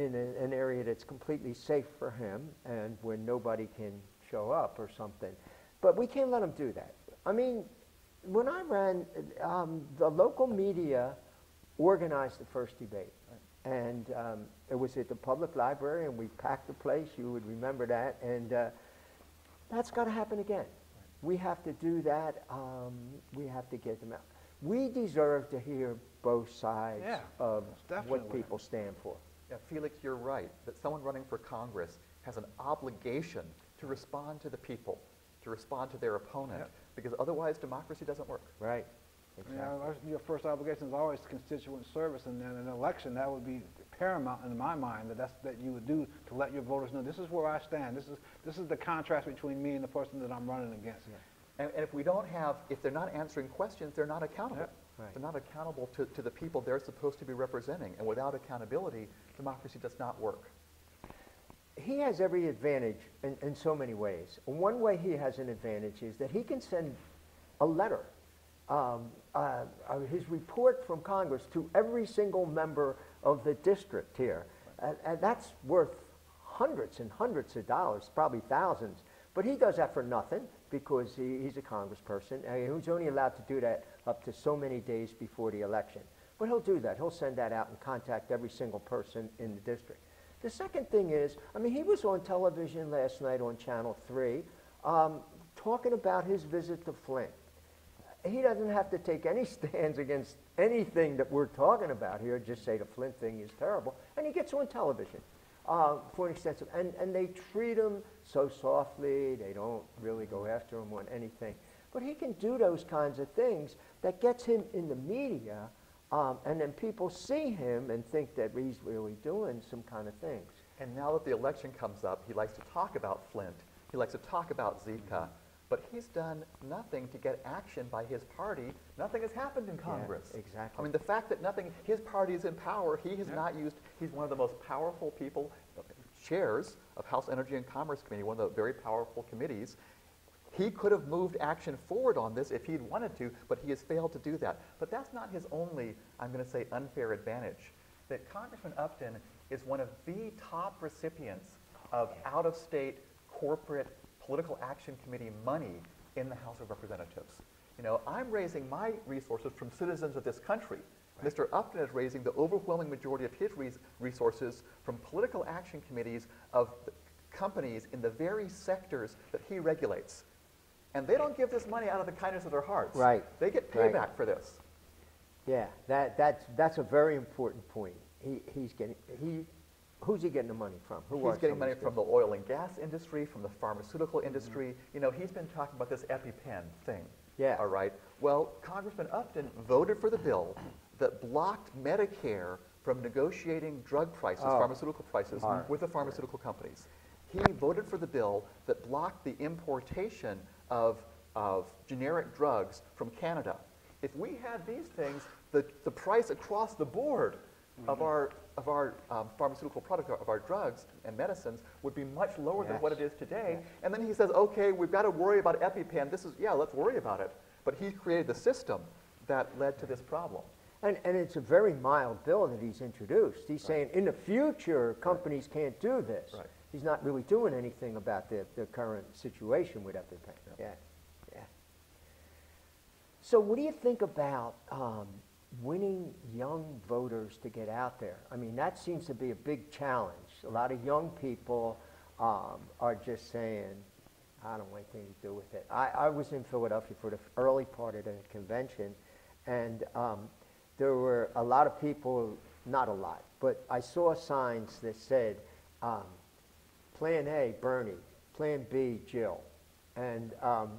Speaker 2: in a, an area that's completely safe for him and where nobody can show up or something. But we can't let him do that. I mean, when I ran, um, the local media organized the first debate. And um, it was at the public library, and we packed the place. You would remember that. And uh, that's got to happen again. We have to do that. Um, we have to get them out. We deserve to hear both sides
Speaker 4: Yeah,
Speaker 2: of what people stand for.
Speaker 3: Yeah, Felix, you're right, that someone running for Congress has an obligation to respond to the people, to respond to their opponent,
Speaker 4: Yep.
Speaker 3: because otherwise democracy doesn't work.
Speaker 2: Right.
Speaker 4: You know, our- your first obligation is always constituent service, and then an election, that would be paramount in my mind that that's, that you would do to let your voters know, this is where I stand. This is, this is the contrast between me and the person that I'm running against.
Speaker 3: And, and if we don't have, if they're not answering questions, they're not accountable.
Speaker 4: Yep.
Speaker 2: Right.
Speaker 3: They're not accountable to, to the people they're supposed to be representing. And without accountability, democracy does not work.
Speaker 2: he has every advantage in, in so many ways. One way he has an advantage is that he can send a letter, um, uh, uh, his report from Congress to every single member of the district here. And, and that's worth hundreds and hundreds of dollars, probably thousands. But he does that for nothing because he, he's a congressperson. And he's only allowed to do that up to so many days before the election. But he'll do that. He'll send that out and contact every single person in the district. The second thing is, I mean, he was on television last night on Channel 3 um, talking about his visit to Flint. He doesn't have to take any stands against anything that we're talking about here, just say the Flint thing is terrible, and he gets on television uh, for an extensive, and, and they treat him so softly, they don't really go after him on anything. But he can do those kinds of things that gets him in the media, um, and then people see him and think that he's really doing some kind of things.
Speaker 3: And now that the election comes up, he likes to talk about Flint. He likes to talk about Zika. But he's done nothing to get action by his party. Nothing has happened in Congress.
Speaker 2: exactly.
Speaker 3: I mean, the fact that nothing, his party is in power, he has not used, he's one of the most powerful people, chairs of House Energy and Commerce Committee, one of the very powerful committees. He could have moved action forward on this if he'd wanted to, but he has failed to do that. But that's not his only, I'm going to say, unfair advantage. That Congressman Upton is one of the top recipients of out-of-state corporate political action committee money in the House of Representatives. You know, I'm raising my resources from citizens of this country. Mr. Upton is raising the overwhelming majority of his res- resources from political action committees of companies in the very sectors that he regulates. And they don't give this money out of the kindness of their hearts.
Speaker 2: Right.
Speaker 3: They get
Speaker 2: Right.
Speaker 3: payback for this.
Speaker 2: Yeah, that, that's, that's a very important point. He, he's getting, he, who's he getting the money from? Who
Speaker 3: He's getting money from the oil and gas industry, from the pharmaceutical mm-hmm. industry. You know, he's been talking about this EpiPen thing.
Speaker 2: Yeah.
Speaker 3: All right. Well, Congressman Upton voted for the bill that blocked Medicare from negotiating drug prices,
Speaker 2: Oh.
Speaker 3: pharmaceutical prices,
Speaker 2: Hard.
Speaker 3: with the pharmaceutical companies. He voted for the bill that blocked the importation of, of generic drugs from Canada. If we had these things, the, the price across the board of our, of our um, pharmaceutical product, of our drugs and medicines would be much lower than what it
Speaker 2: Yes.
Speaker 3: today. And then he says, okay, we've got to worry about EpiPen. This is, yeah, let's worry about it. But he created the system that led to this problem.
Speaker 2: And, and it's a very mild bill that he's introduced. He's saying, in the future, companies can't do this.
Speaker 3: Right.
Speaker 2: He's not really doing anything about the, the current situation with EpiPen. Yeah, yeah. So what do you think about um, winning young voters to get out there? I mean, that seems to be a big challenge. A lot of young people um, are just saying, I don't want anything to do with it. I, I was in Philadelphia for the early part of the convention, and um, there were a lot of people, not a lot, but I saw signs that said, um, Plan A, Bernie, Plan B, Jill. And um,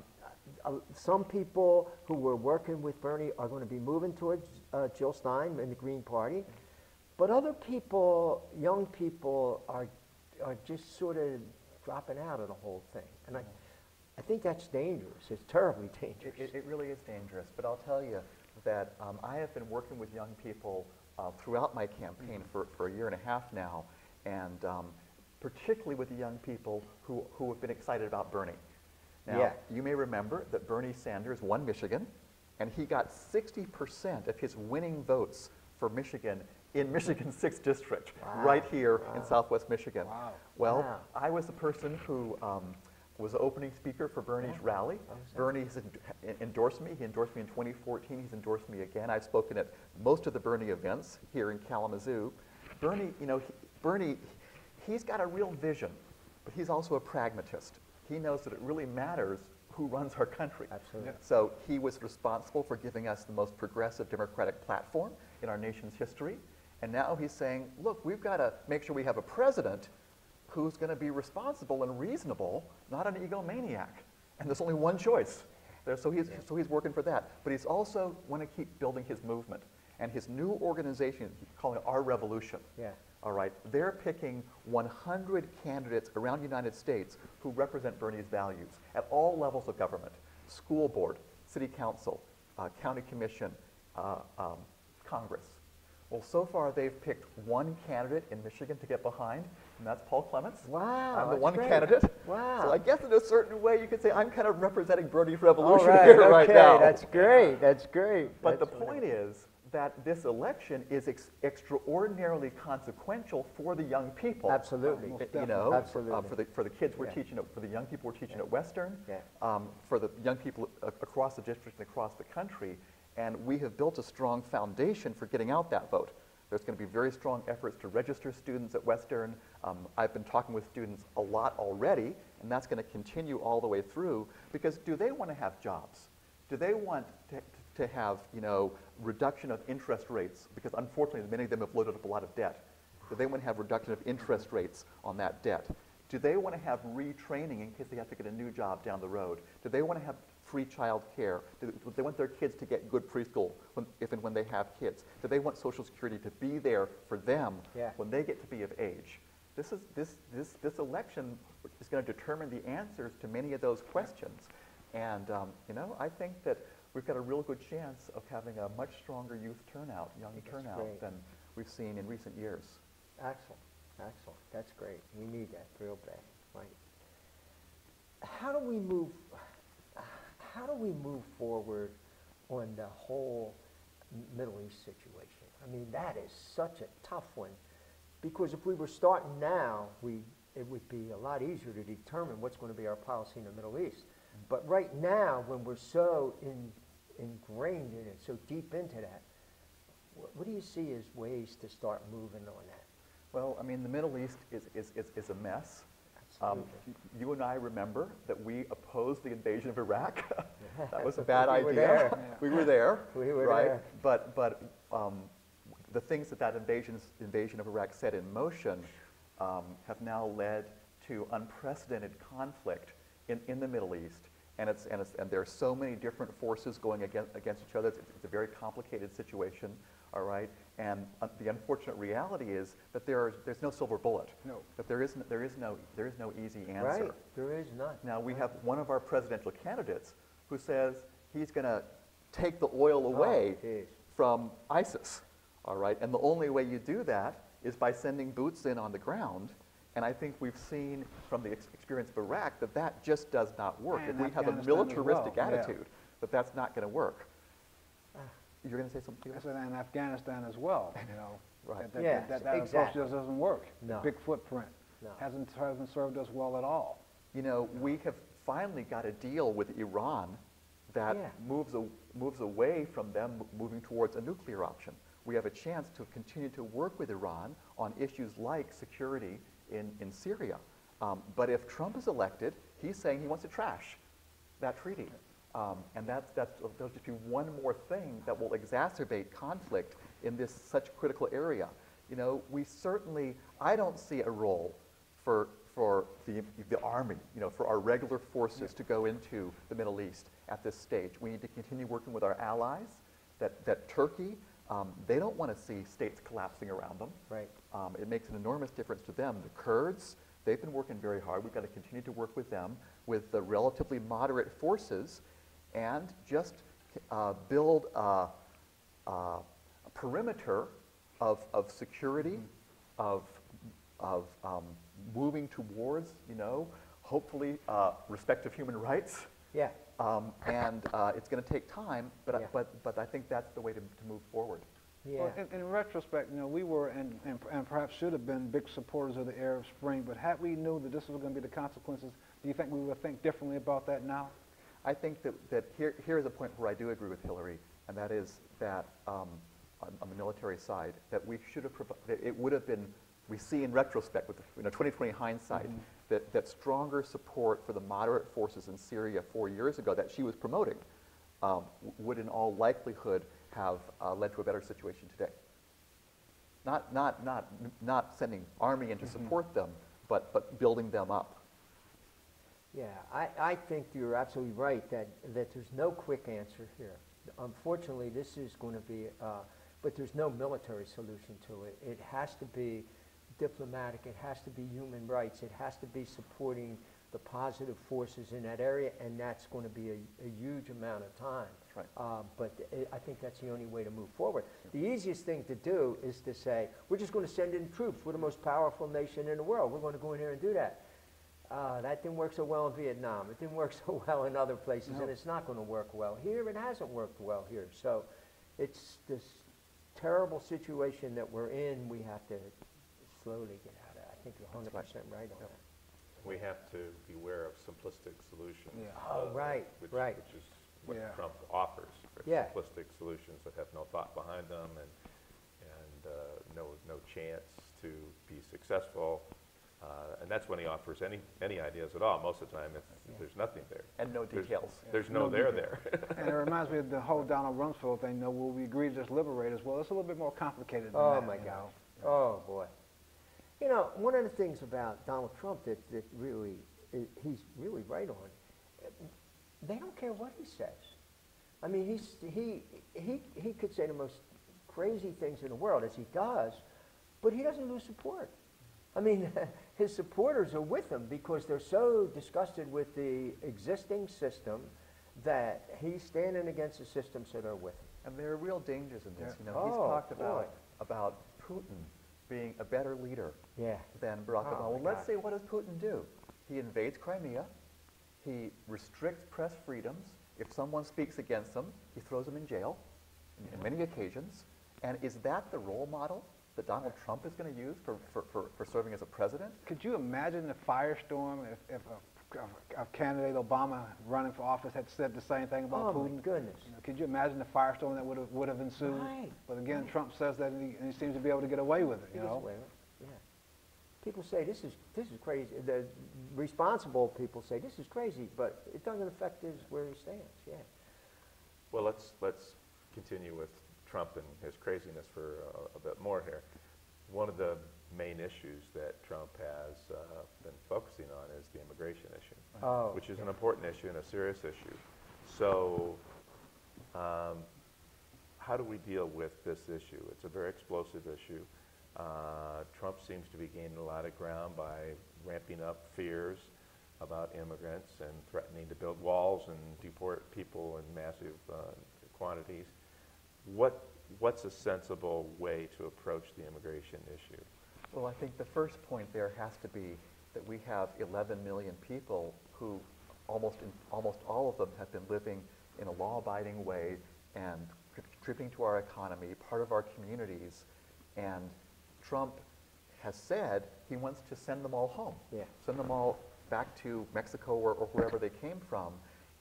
Speaker 2: uh, some people who were working with Bernie are going to be moving towards uh, Jill Stein and the Green Party. But other people, young people, are, are just sort of dropping out of the whole thing. And I, I think that's dangerous. It's terribly dangerous.
Speaker 3: It, it, really is dangerous, but I'll tell you that um, I have been working with young people uh, throughout my campaign for, for a year and a half now, and um, particularly with the young people who, who have been excited about Bernie. Now,
Speaker 2: Yeah.
Speaker 3: you may remember that Bernie Sanders won Michigan, and he got 60% of his winning votes for Michigan in Michigan's 6th district,
Speaker 2: Wow.
Speaker 3: right here in southwest Michigan.
Speaker 4: Wow.
Speaker 3: Well,
Speaker 2: Wow.
Speaker 3: I was the person who um, was the opening speaker for Bernie's
Speaker 2: Yeah.
Speaker 3: rally. Bernie has en- endorsed me. He endorsed me in 2014. He's endorsed me again. I've spoken at most of the Bernie events here in Kalamazoo. Bernie, you know, he, Bernie, he's got a real vision, but he's also a pragmatist. He knows that it really matters who runs our country.
Speaker 2: Absolutely.
Speaker 3: So he was responsible for giving us the most progressive Democratic platform in our nation's history. And now he's saying, look, we've got to make sure we have a president who's going to be responsible and reasonable, not an egomaniac. And there's only one choice. There, so, he's, so he's working for that. But he's also want to keep building his movement. And his new organization, he's calling it Our Revolution.
Speaker 2: Yeah.
Speaker 3: All right, they're picking 100 candidates around the United States who represent Bernie's values at all levels of government, school board, city council, uh, county commission, uh, um, Congress. Well, so far they've picked one candidate in Michigan to get behind, and that's Paul Clements.
Speaker 2: Wow,
Speaker 3: I'm the one
Speaker 2: great.
Speaker 3: candidate.
Speaker 2: Wow.
Speaker 3: So I guess in a certain way you could say I'm kind of representing Bernie's revolution
Speaker 2: right,
Speaker 3: here right
Speaker 2: okay,
Speaker 3: now.
Speaker 2: that's great, that's great.
Speaker 3: But the
Speaker 2: That's
Speaker 3: point is that this election is ex- extraordinarily consequential for the young people.
Speaker 2: Absolutely.
Speaker 3: You know,
Speaker 2: Absolutely.
Speaker 3: uh, for the, for the kids we're
Speaker 2: Yeah.
Speaker 3: teaching, at- for the young people we're teaching at Western,
Speaker 2: Yeah.
Speaker 3: um, for the young people across the district and across the country. And we have built a strong foundation for getting out that vote. There's going to be very strong efforts to register students at Western. Um, I've been talking with students a lot already, and that's going to continue all the way through, because do they want to have jobs? Do they want to, to have, you know, reduction of interest rates? Because unfortunately, many of them have loaded up a lot of debt. Do they want to have reduction of interest rates on that debt? Do they want to have retraining in case they have to get a new job down the road? Do they want to have free child care? Do they want their kids to get good preschool when, if and when they have kids? Do they want Social Security to be there for them
Speaker 2: Yeah.
Speaker 3: when they get to be of age? This, is, this, this, this election is going to determine the answers to many of those questions. And, um, you know, I think that we've got a real good chance of having a much stronger youth turnout, young
Speaker 2: That's
Speaker 3: turnout,
Speaker 2: great.
Speaker 3: than we've seen in recent years.
Speaker 2: Excellent, excellent, that's great. We need that real bad, right. How do we move, how do we move forward on the whole Middle East situation? I mean, that is such a tough one, because if we were starting now, we, it would be a lot easier to determine what's going to be our policy in the Middle East. But right now, when we're so in, ingrained in it, so deep into that, what, what do you see as ways to start moving on that?
Speaker 3: Well, I mean, the Middle East is, is, is, is a mess. Um, you and I remember that we opposed the invasion of Iraq. that was a bad
Speaker 2: We
Speaker 3: idea.
Speaker 2: were there.
Speaker 3: We were there.
Speaker 2: We were
Speaker 3: right?
Speaker 2: there.
Speaker 3: But, but um, the things that that invasion, invasion of Iraq set in motion um, have now led to unprecedented conflict in, in the Middle East. And, it's, and, it's, and there are so many different forces going against, against each other. It's, it's a very complicated situation, all right? And uh, the unfortunate reality is that there are, there's no silver bullet.
Speaker 4: No.
Speaker 3: That there is, n- there is, no, there is no easy answer.
Speaker 2: Right, there is none.
Speaker 3: Now, we have one of our presidential candidates who says he's going to take the oil away
Speaker 2: geez.
Speaker 3: from ISIS, all right? And the only way you do that is by sending boots in on the ground. And I think we've seen from the ex- experience of Iraq that that just does not work.
Speaker 4: And
Speaker 3: if we have a militaristic
Speaker 4: well, yeah.
Speaker 3: attitude, that that's not going to work. You're going to say something?
Speaker 4: I said in Afghanistan as well, you know.
Speaker 3: Right.
Speaker 4: that- that-
Speaker 2: Yes,
Speaker 4: That, that approach
Speaker 2: exactly.
Speaker 4: just doesn't work. The
Speaker 2: No.
Speaker 4: Big footprint.
Speaker 2: No.
Speaker 4: Hasn't, hasn't served us well at all.
Speaker 3: You know, we have finally got a deal with Iran that
Speaker 2: Yeah.
Speaker 3: moves, a, moves away from them moving towards a nuclear option. We have a chance to continue to work with Iran on issues like security in, in Syria. Um, but if Trump is elected, he's saying he wants to trash that treaty. Um, and that's, that's, there'll just be one more thing that will exacerbate conflict in this such critical area. You know, we certainly, I don't see a role for, for the, the army, you know, for our regular forces to go into the Middle East at this stage. We need to continue working with our allies, that, that Turkey, um, they don't want to see states collapsing around them.
Speaker 2: Right.
Speaker 3: Um, it makes an enormous difference to them. The Kurds, they've been working very hard. We've got to continue to work with them, with the relatively moderate forces, and just uh, build a, a, a perimeter of, of security, of, of um, moving towards, you know, hopefully uh, respect of human rights.
Speaker 2: Yeah,
Speaker 3: Um, and uh, it's going to take time, but, I- but, but I think that's the way to, to move forward.
Speaker 2: yeah.
Speaker 4: Well, in, in retrospect, you know, we were and, and, and perhaps should have been big supporters of the Arab Spring, but had we knew that this was going to be the consequences, do you think we would think differently about that now?
Speaker 3: I think that, that here, here is a point where I do agree with Hillary, and that is that um, on, on the military side, that we should have, provi- that it would have been, we see in retrospect with the you know, 2020 hindsight, that, that stronger support for the moderate forces in Syria four years ago that she was promoting um, would in all likelihood have uh, led to a better situation today. Not, not, not, not sending army in to support them, but, but building them up.
Speaker 2: Yeah, I, I think you're absolutely right that, that there's no quick answer here. Unfortunately, this is going to be, uh, but there's no military solution to it. It has to be diplomatic, it has to be human rights, it has to be supporting the positive forces in that area, and that's going to be a, a huge amount of time.
Speaker 3: Right.
Speaker 2: Uh, But i- I think that's the only way to move forward. The easiest thing to do is to say, we're just going to send in troops, we're the most powerful nation in the world, we're going to go in here and do that. Uh, That didn't work so well in Vietnam, it didn't work so well in other places, and it's not going to work well here, it hasn't worked well here. So it's this terrible situation that we're in, we have to slowly get out of. I think you're
Speaker 3: That's
Speaker 2: 100%
Speaker 3: right.
Speaker 2: right on
Speaker 3: Yep.
Speaker 2: that.
Speaker 1: We have to beware of simplistic solutions.
Speaker 4: Yeah.
Speaker 2: Oh,
Speaker 1: uh,
Speaker 2: right,
Speaker 1: which-
Speaker 2: right.
Speaker 1: Which is what
Speaker 4: Yeah.
Speaker 1: Trump offers. for
Speaker 2: Yeah.
Speaker 1: Simplistic solutions that have no thought behind them and, and uh, no, no chance to be successful. Uh, And that's when he offers any, any ideas at all. Most of the time, it's, there's nothing there.
Speaker 3: And no
Speaker 1: There's-
Speaker 3: details.
Speaker 1: There's
Speaker 4: No
Speaker 1: no there
Speaker 4: detail.
Speaker 1: there.
Speaker 4: And it reminds me of the whole Donald Rumsfeld thing, you know, will we agree to just liberate us? Well, it's a little bit more complicated than
Speaker 2: Oh,
Speaker 4: that,
Speaker 2: my
Speaker 4: you
Speaker 2: gosh.
Speaker 4: know.
Speaker 2: Oh, boy. You know, one of the things about Donald Trump that, that really, he's really right on, they don't care what he says. I mean, he's, he, he, he could say the most crazy things in the world, as he does, but he doesn't lose support. I mean, his supporters are with him because they're so disgusted with the existing system that he's standing against the system, so they're with him.
Speaker 3: And there are real dangers in this.
Speaker 4: Yeah.
Speaker 3: You know, he's
Speaker 2: Oh,
Speaker 3: talked
Speaker 2: boy.
Speaker 3: about, about Putin being a better leader
Speaker 2: Yeah.
Speaker 3: than Barack
Speaker 2: Oh,
Speaker 3: Obama. Well, let's say, what does Putin do? He invades Crimea. He restricts press freedoms. If someone speaks against him, he throws them in jail in- in many occasions. And is that the role model that Donald Trump is going to use for, for, for, for serving as a president?
Speaker 4: Could you imagine the firestorm if, if a, a, a candidate Obama running for office had said the same thing about
Speaker 2: Oh, my
Speaker 4: Putin?
Speaker 2: goodness.
Speaker 4: You know, could you imagine the firestorm that would have would have ensued?
Speaker 2: Right,
Speaker 4: But again, Trump says that, and he, and he seems to be able to get away with it.
Speaker 2: He
Speaker 4: You
Speaker 2: gets
Speaker 4: know,
Speaker 2: away with it, yeah. People say this is, this is crazy. The responsible people say this is crazy, but it doesn't affect his, where he stands, yeah.
Speaker 1: Well, let's, let's continue with Trump and his craziness for a, a bit more here. One of the main issues that Trump has uh, been focusing on is the immigration issue,
Speaker 2: Oh,
Speaker 1: which is an important issue and a serious issue. So, um, how do we deal with this issue? It's a very explosive issue. Uh, Trump seems to be gaining a lot of ground by ramping up fears about immigrants and threatening to build walls and deport people in massive uh, quantities. What, what's a sensible way to approach the immigration issue?
Speaker 3: Well, I think the first point there has to be that we have 11 million people who almost, in, almost all of them have been living in a law-abiding way and contributing to our economy, part of our communities. And Trump has said he wants to send them all home.
Speaker 2: Yeah.
Speaker 3: Send them all back to Mexico or, or wherever they came from.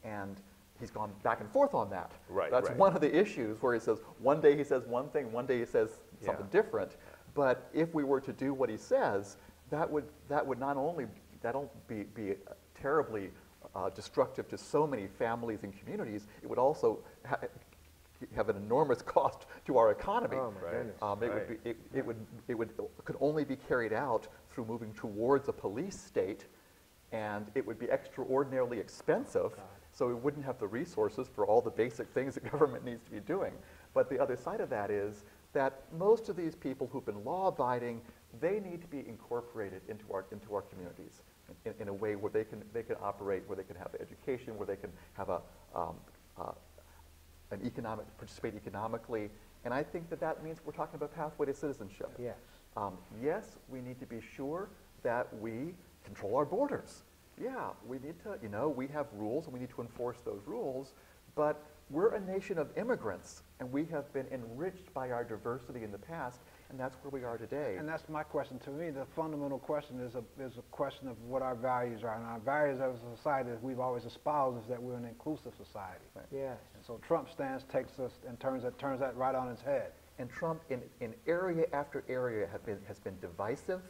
Speaker 3: And he's gone back and forth on that.
Speaker 1: Right,
Speaker 3: That's
Speaker 1: right.
Speaker 3: one of the issues where he says, one day he says one thing, one day he says something
Speaker 1: Yeah.
Speaker 3: different. But if we were to do what he says, that would, that would not only, that'll be, be terribly uh, destructive to so many families and communities, it would also ha- have an enormous cost to our economy.
Speaker 2: Oh, my
Speaker 1: Right.
Speaker 2: goodness.
Speaker 3: Um, it would
Speaker 1: Right.
Speaker 3: be, it, it would, it would, could only be carried out through moving towards a police state, and it would be extraordinarily expensive, so we wouldn't have the resources for all the basic things that government needs to be doing. But the other side of that is that most of these people who've been law-abiding, they need to be incorporated into our, into our communities in, in a way where they can, they can operate, where they can have education, where they can have a, um, uh, an economic, participate economically. And I think that that means we're talking about pathway to citizenship.
Speaker 2: Yes.
Speaker 3: Um, yes, we need to be sure that we control our borders. Yeah, we need to, you know, we have rules and we need to enforce those rules, but we're a nation of immigrants and we have been enriched by our diversity in the past, and that's where we are today.
Speaker 4: And that's my question. To me, the fundamental question is a, is a question of what our values are. And our values as a society that we've always espoused is that we're an inclusive society.
Speaker 3: Right.
Speaker 2: Yes.
Speaker 4: And so Trump's stance takes us and turns that, turns that right on its head.
Speaker 3: And Trump, in, in area after area, have been, has been divisive,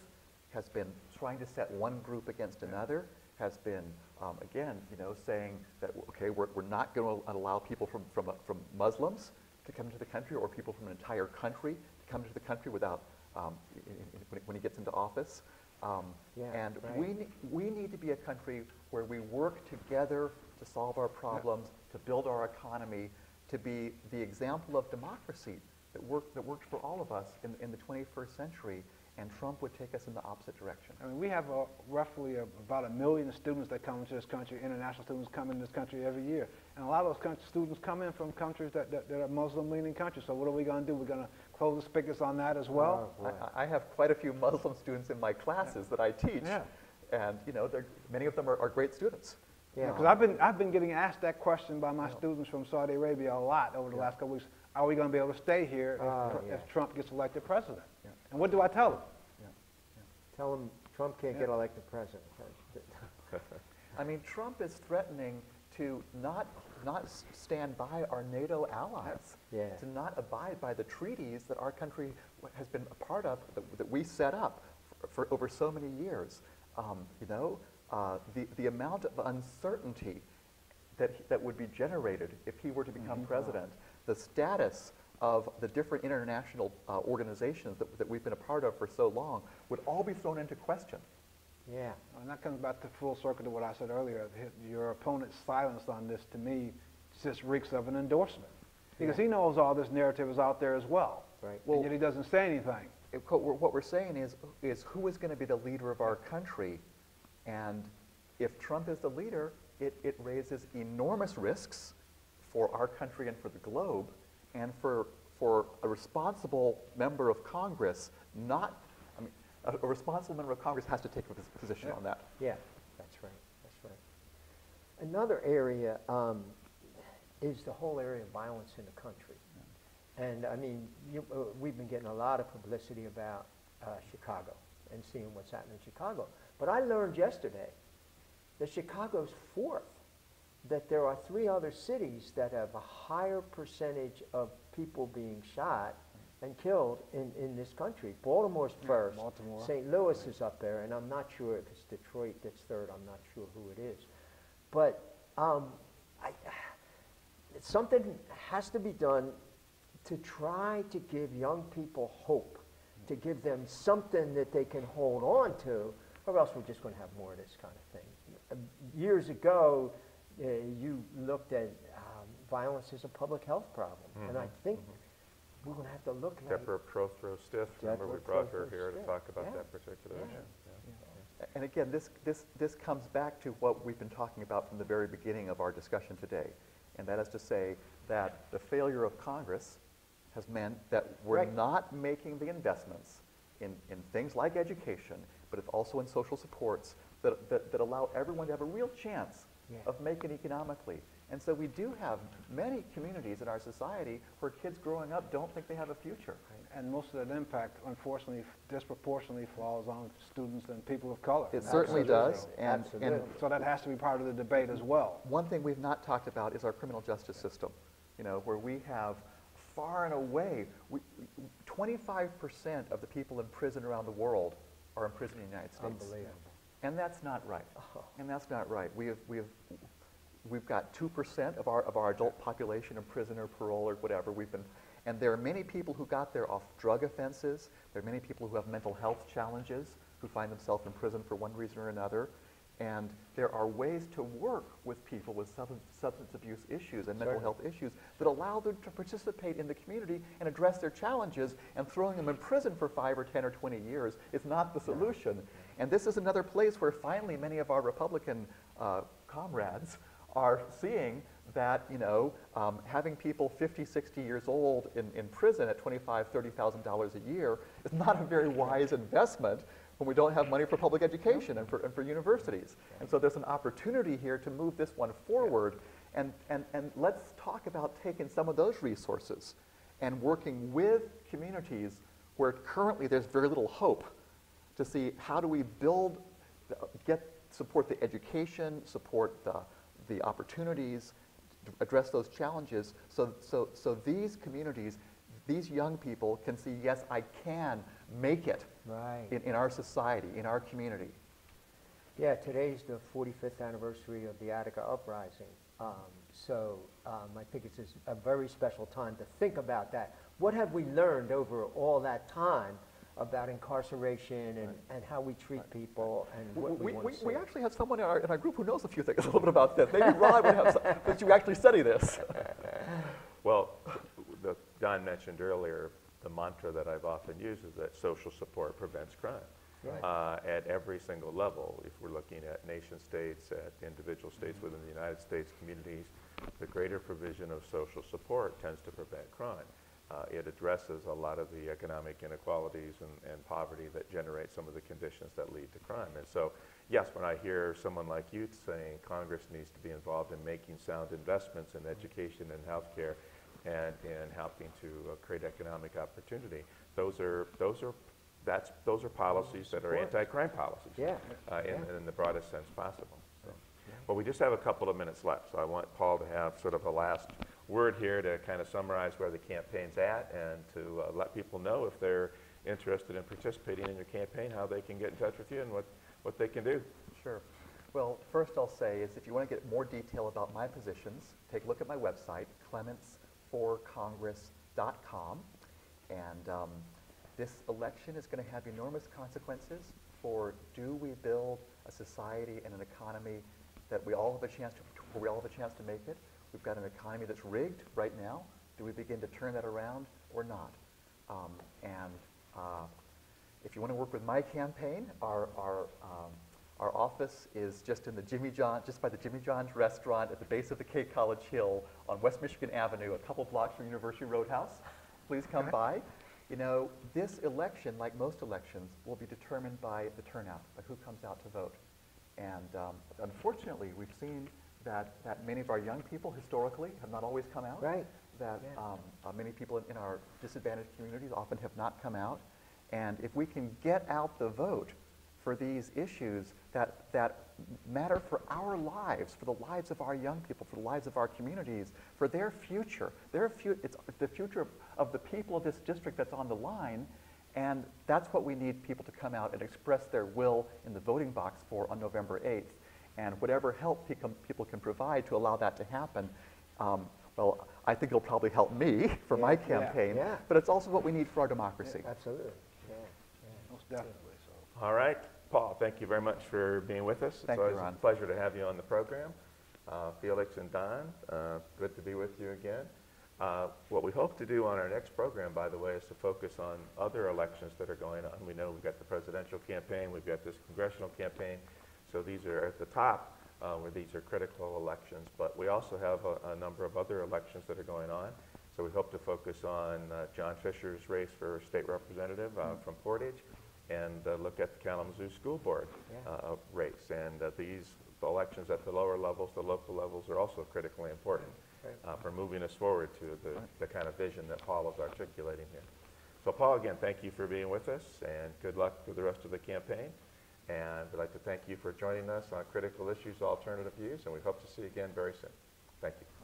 Speaker 3: has been trying to set one group against another, has been, um, again, you know, saying that, okay, we're, we're not going to allow people from, from, uh, from Muslims to come to the country or people from an entire country to come to the country without, um, in, in, when, when he gets into office. Um,
Speaker 2: Yeah,
Speaker 3: and
Speaker 2: right.
Speaker 3: we, ne- we need to be a country where we work together to solve our problems, to build our economy, to be the example of democracy that worked, that worked for all of us in, in the 21st century. And Trump would take us in the opposite direction.
Speaker 4: I mean, we have uh, roughly a, about a million students that come into this country, international students come into this country every year. And a lot of those country, students come in from countries that, that, that are Muslim-leaning countries. So what are we going to do? We're going to close the spigots on that as well?
Speaker 2: Oh.
Speaker 3: I, I have quite a few Muslim students in my classes that I teach,
Speaker 4: Yeah.
Speaker 3: and you know, many of them are, are great students.
Speaker 2: Yeah.
Speaker 4: Because I've been, I've been getting asked that question by my students from Saudi Arabia a lot over the last couple weeks. Are we going to be able to stay here if,
Speaker 2: Ah, yeah.
Speaker 4: if Trump gets elected president?
Speaker 3: Yeah.
Speaker 4: And what do I tell them?
Speaker 2: Tell him Trump can't
Speaker 4: Yeah.
Speaker 2: get elected president.
Speaker 3: I mean, Trump is threatening to not, not stand by our NATO allies,
Speaker 2: Yeah.
Speaker 3: to not abide by the treaties that our country has been a part of, that, that we set up for, for over so many years. Um, you know, uh, the, the amount of uncertainty that, that would be generated if he were to become president, the status of the different international uh, organizations that, that we've been a part of for so long would all be thrown into question.
Speaker 2: Yeah.
Speaker 4: And that comes back to full circle to what I said earlier. Your opponent's silence on this, to me, just reeks of an endorsement. Because
Speaker 2: Yeah.
Speaker 4: he knows all this narrative is out there as well.
Speaker 2: Right.
Speaker 4: And yet he doesn't say anything.
Speaker 3: it- what we're, what we're saying is, is who is going to be the leader of our country? And if Trump is the leader, it, it raises enormous risks for our country and for the globe, and for, for a responsible member of Congress not, I mean, a, a responsible member of Congress has to take a pos- position on that.
Speaker 2: Yeah, that's right, that's right. Another area um, is the whole area of violence in the country. And I mean, you, uh, we've been getting a lot of publicity about uh, Chicago and seeing what's happening in Chicago. But I learned yesterday that Chicago's fourth, that there are three other cities that have a higher percentage of people being shot and killed in, in this country. Baltimore's first.
Speaker 4: Baltimore.
Speaker 2: St. Louis is up there, and I'm not sure if it's Detroit that's third. I'm not sure who it is. But um, I, something has to be done to try to give young people hope, to give them something that they can hold on to, or else we're just going to have more of this kind of thing. Years ago, uh, you looked at um, violence as a public health problem, and I think we're going to have to look at it.
Speaker 1: Deborah Prothrow-Stith, remember we
Speaker 2: Deborah
Speaker 1: brought her
Speaker 2: Prothrow
Speaker 1: here to talk about
Speaker 2: yeah.
Speaker 1: that particular
Speaker 2: Yeah.
Speaker 1: issue. yeah.
Speaker 3: And again, this, this, this comes back to what we've been talking about from the very beginning of our discussion today. And that is to say that the failure of Congress has meant that we're
Speaker 2: Right.
Speaker 3: not making the investments in, in things like education, but it's also in social supports that, that, that allow everyone to have a real chance
Speaker 2: Yeah.
Speaker 3: of making economically. And so we do have many communities in our society where kids growing up don't think they have a future.
Speaker 4: And most of that impact, unfortunately, disproportionately falls on students and people of color.
Speaker 3: It certainly does. And, and
Speaker 4: So that has to be part of the debate as well.
Speaker 3: One thing we've not talked about is our criminal justice system, you know, where we have far and away, 25% of the people in prison around the world are in prison in the United States.
Speaker 2: Unbelievable.
Speaker 3: And that's not right. Oh. And that's not right. We have, we have, we've got 2% of our, of our adult population in prison or parole or whatever. We've been, and there are many people who got there off drug offenses. There are many people who have mental health challenges who find themselves in prison for one reason or another. And there are ways to work with people with substance, substance abuse issues and mental
Speaker 2: Certainly.
Speaker 3: health issues that allow them to participate in the community and address their challenges. And throwing them in prison for five or 10 or 20 years is not the solution. And this is another place where finally many of our Republican uh, comrades are seeing that, you know, um, having people 50, 60 years old in, in prison at $25,000, $30,000 a year is not a very wise investment when we don't have money for public education and for, and for universities. And so there's an opportunity here to move this one forward. And, and, and let's talk about taking some of those resources and working with communities where currently there's very little hope to see how do we build, get, support the education, support the, the opportunities, address those challenges, so, so, so these communities, these young people can see, yes, I can make it
Speaker 2: Right.
Speaker 3: in, in our society, in our community.
Speaker 2: Yeah, today's the 45th anniversary of the Attica Uprising. Um, so um, I think it's a very special time to think about that. What have we learned over all that time about incarceration and, and how we treat people and what we,
Speaker 3: We,
Speaker 2: want
Speaker 3: we,
Speaker 2: to see?
Speaker 3: we actually have someone in our, in our group who knows a few things, a little bit about this. Maybe Ron would have some, that you actually study this.
Speaker 1: Well, the, Don mentioned earlier the mantra that I've often used is that social support prevents crime.
Speaker 2: Right.
Speaker 1: Uh, at every single level, if we're looking at nation states, at individual states within the United States, communities, the greater provision of social support tends to prevent crime. Uh, it addresses a lot of the economic inequalities and, and poverty that generate some of the conditions that lead to crime. And so, yes, when I hear someone like you saying Congress needs to be involved in making sound investments in education and healthcare and in helping to uh, create economic opportunity, those are, those are, that's, those are policies that are anti-crime policies
Speaker 2: Yeah,
Speaker 1: uh, in,
Speaker 2: yeah.
Speaker 1: in the broadest sense possible. So, Well, we just have a couple of minutes left, so I want Paul to have sort of a last word here to kind of summarize where the campaign's at and to uh, let people know if they're interested in participating in your campaign, how they can get in touch with you and what, what they can do.
Speaker 3: Sure. Well, first I'll say is if you want to get more detail about my positions, take a look at my website, clements4congress.com. And um, this election is going to have enormous consequences for do we build a society and an economy that we all have a chance to, we all have a chance to make it. We've got an economy that's rigged right now. Do we begin to turn that around or not? Um, and uh, if you want to work with my campaign, our, our, um, our office is just in the Jimmy John, just by the Jimmy John's restaurant at the base of the K College Hill on West Michigan Avenue, a couple blocks from University Roadhouse. Please come by. You know, this election, like most elections, will be determined by the turnout, by who comes out to vote. And um, unfortunately, we've seen that, that many of our young people historically have not always come out
Speaker 2: Right.
Speaker 3: that
Speaker 2: Yeah.
Speaker 3: um, uh, many people in, in our disadvantaged communities often have not come out. And if we can get out the vote for these issues that, that matter for our lives, for the lives of our young people, for the lives of our communities, for their future, their fu- it's the future of, of the people of this district that's on the line. And that's what we need people to come out and express their will in the voting box for on November 8th. And whatever help peco- people can provide to allow that to happen, um, well, I think it'll probably help me for my
Speaker 2: Yeah,
Speaker 4: yeah,
Speaker 3: campaign,
Speaker 2: yeah.
Speaker 3: but it's also what we need for our democracy.
Speaker 2: Absolutely, yeah,
Speaker 4: Most definitely, so.
Speaker 1: All right, Paul, thank you very much for being with us.
Speaker 3: Thank
Speaker 1: it's
Speaker 3: you,
Speaker 1: always
Speaker 3: Ron.
Speaker 1: a pleasure to have you on the program. Uh, Felix and Don, uh, good to be with you again. Uh, what we hope to do on our next program, by the way, is to focus on other elections that are going on. We know we've got the presidential campaign, we've got this congressional campaign, so these are at the top uh, where these are critical elections. But we also have a, a number of other elections that are going on. So we hope to focus on uh, John Fisher's race for state representative uh, from Portage and uh, look at the Kalamazoo School Board
Speaker 2: Yeah.
Speaker 1: uh, race. And uh, these elections at the lower levels, the local levels, are also critically important
Speaker 2: Right.
Speaker 1: for moving us forward to the, the kind of vision that Paul is articulating here. So Paul, again, thank you for being with us, and good luck with the rest of the campaign. And we'd like to thank you for joining us on Critical Issues, Alternative Views, and we hope to see you again very soon. Thank you.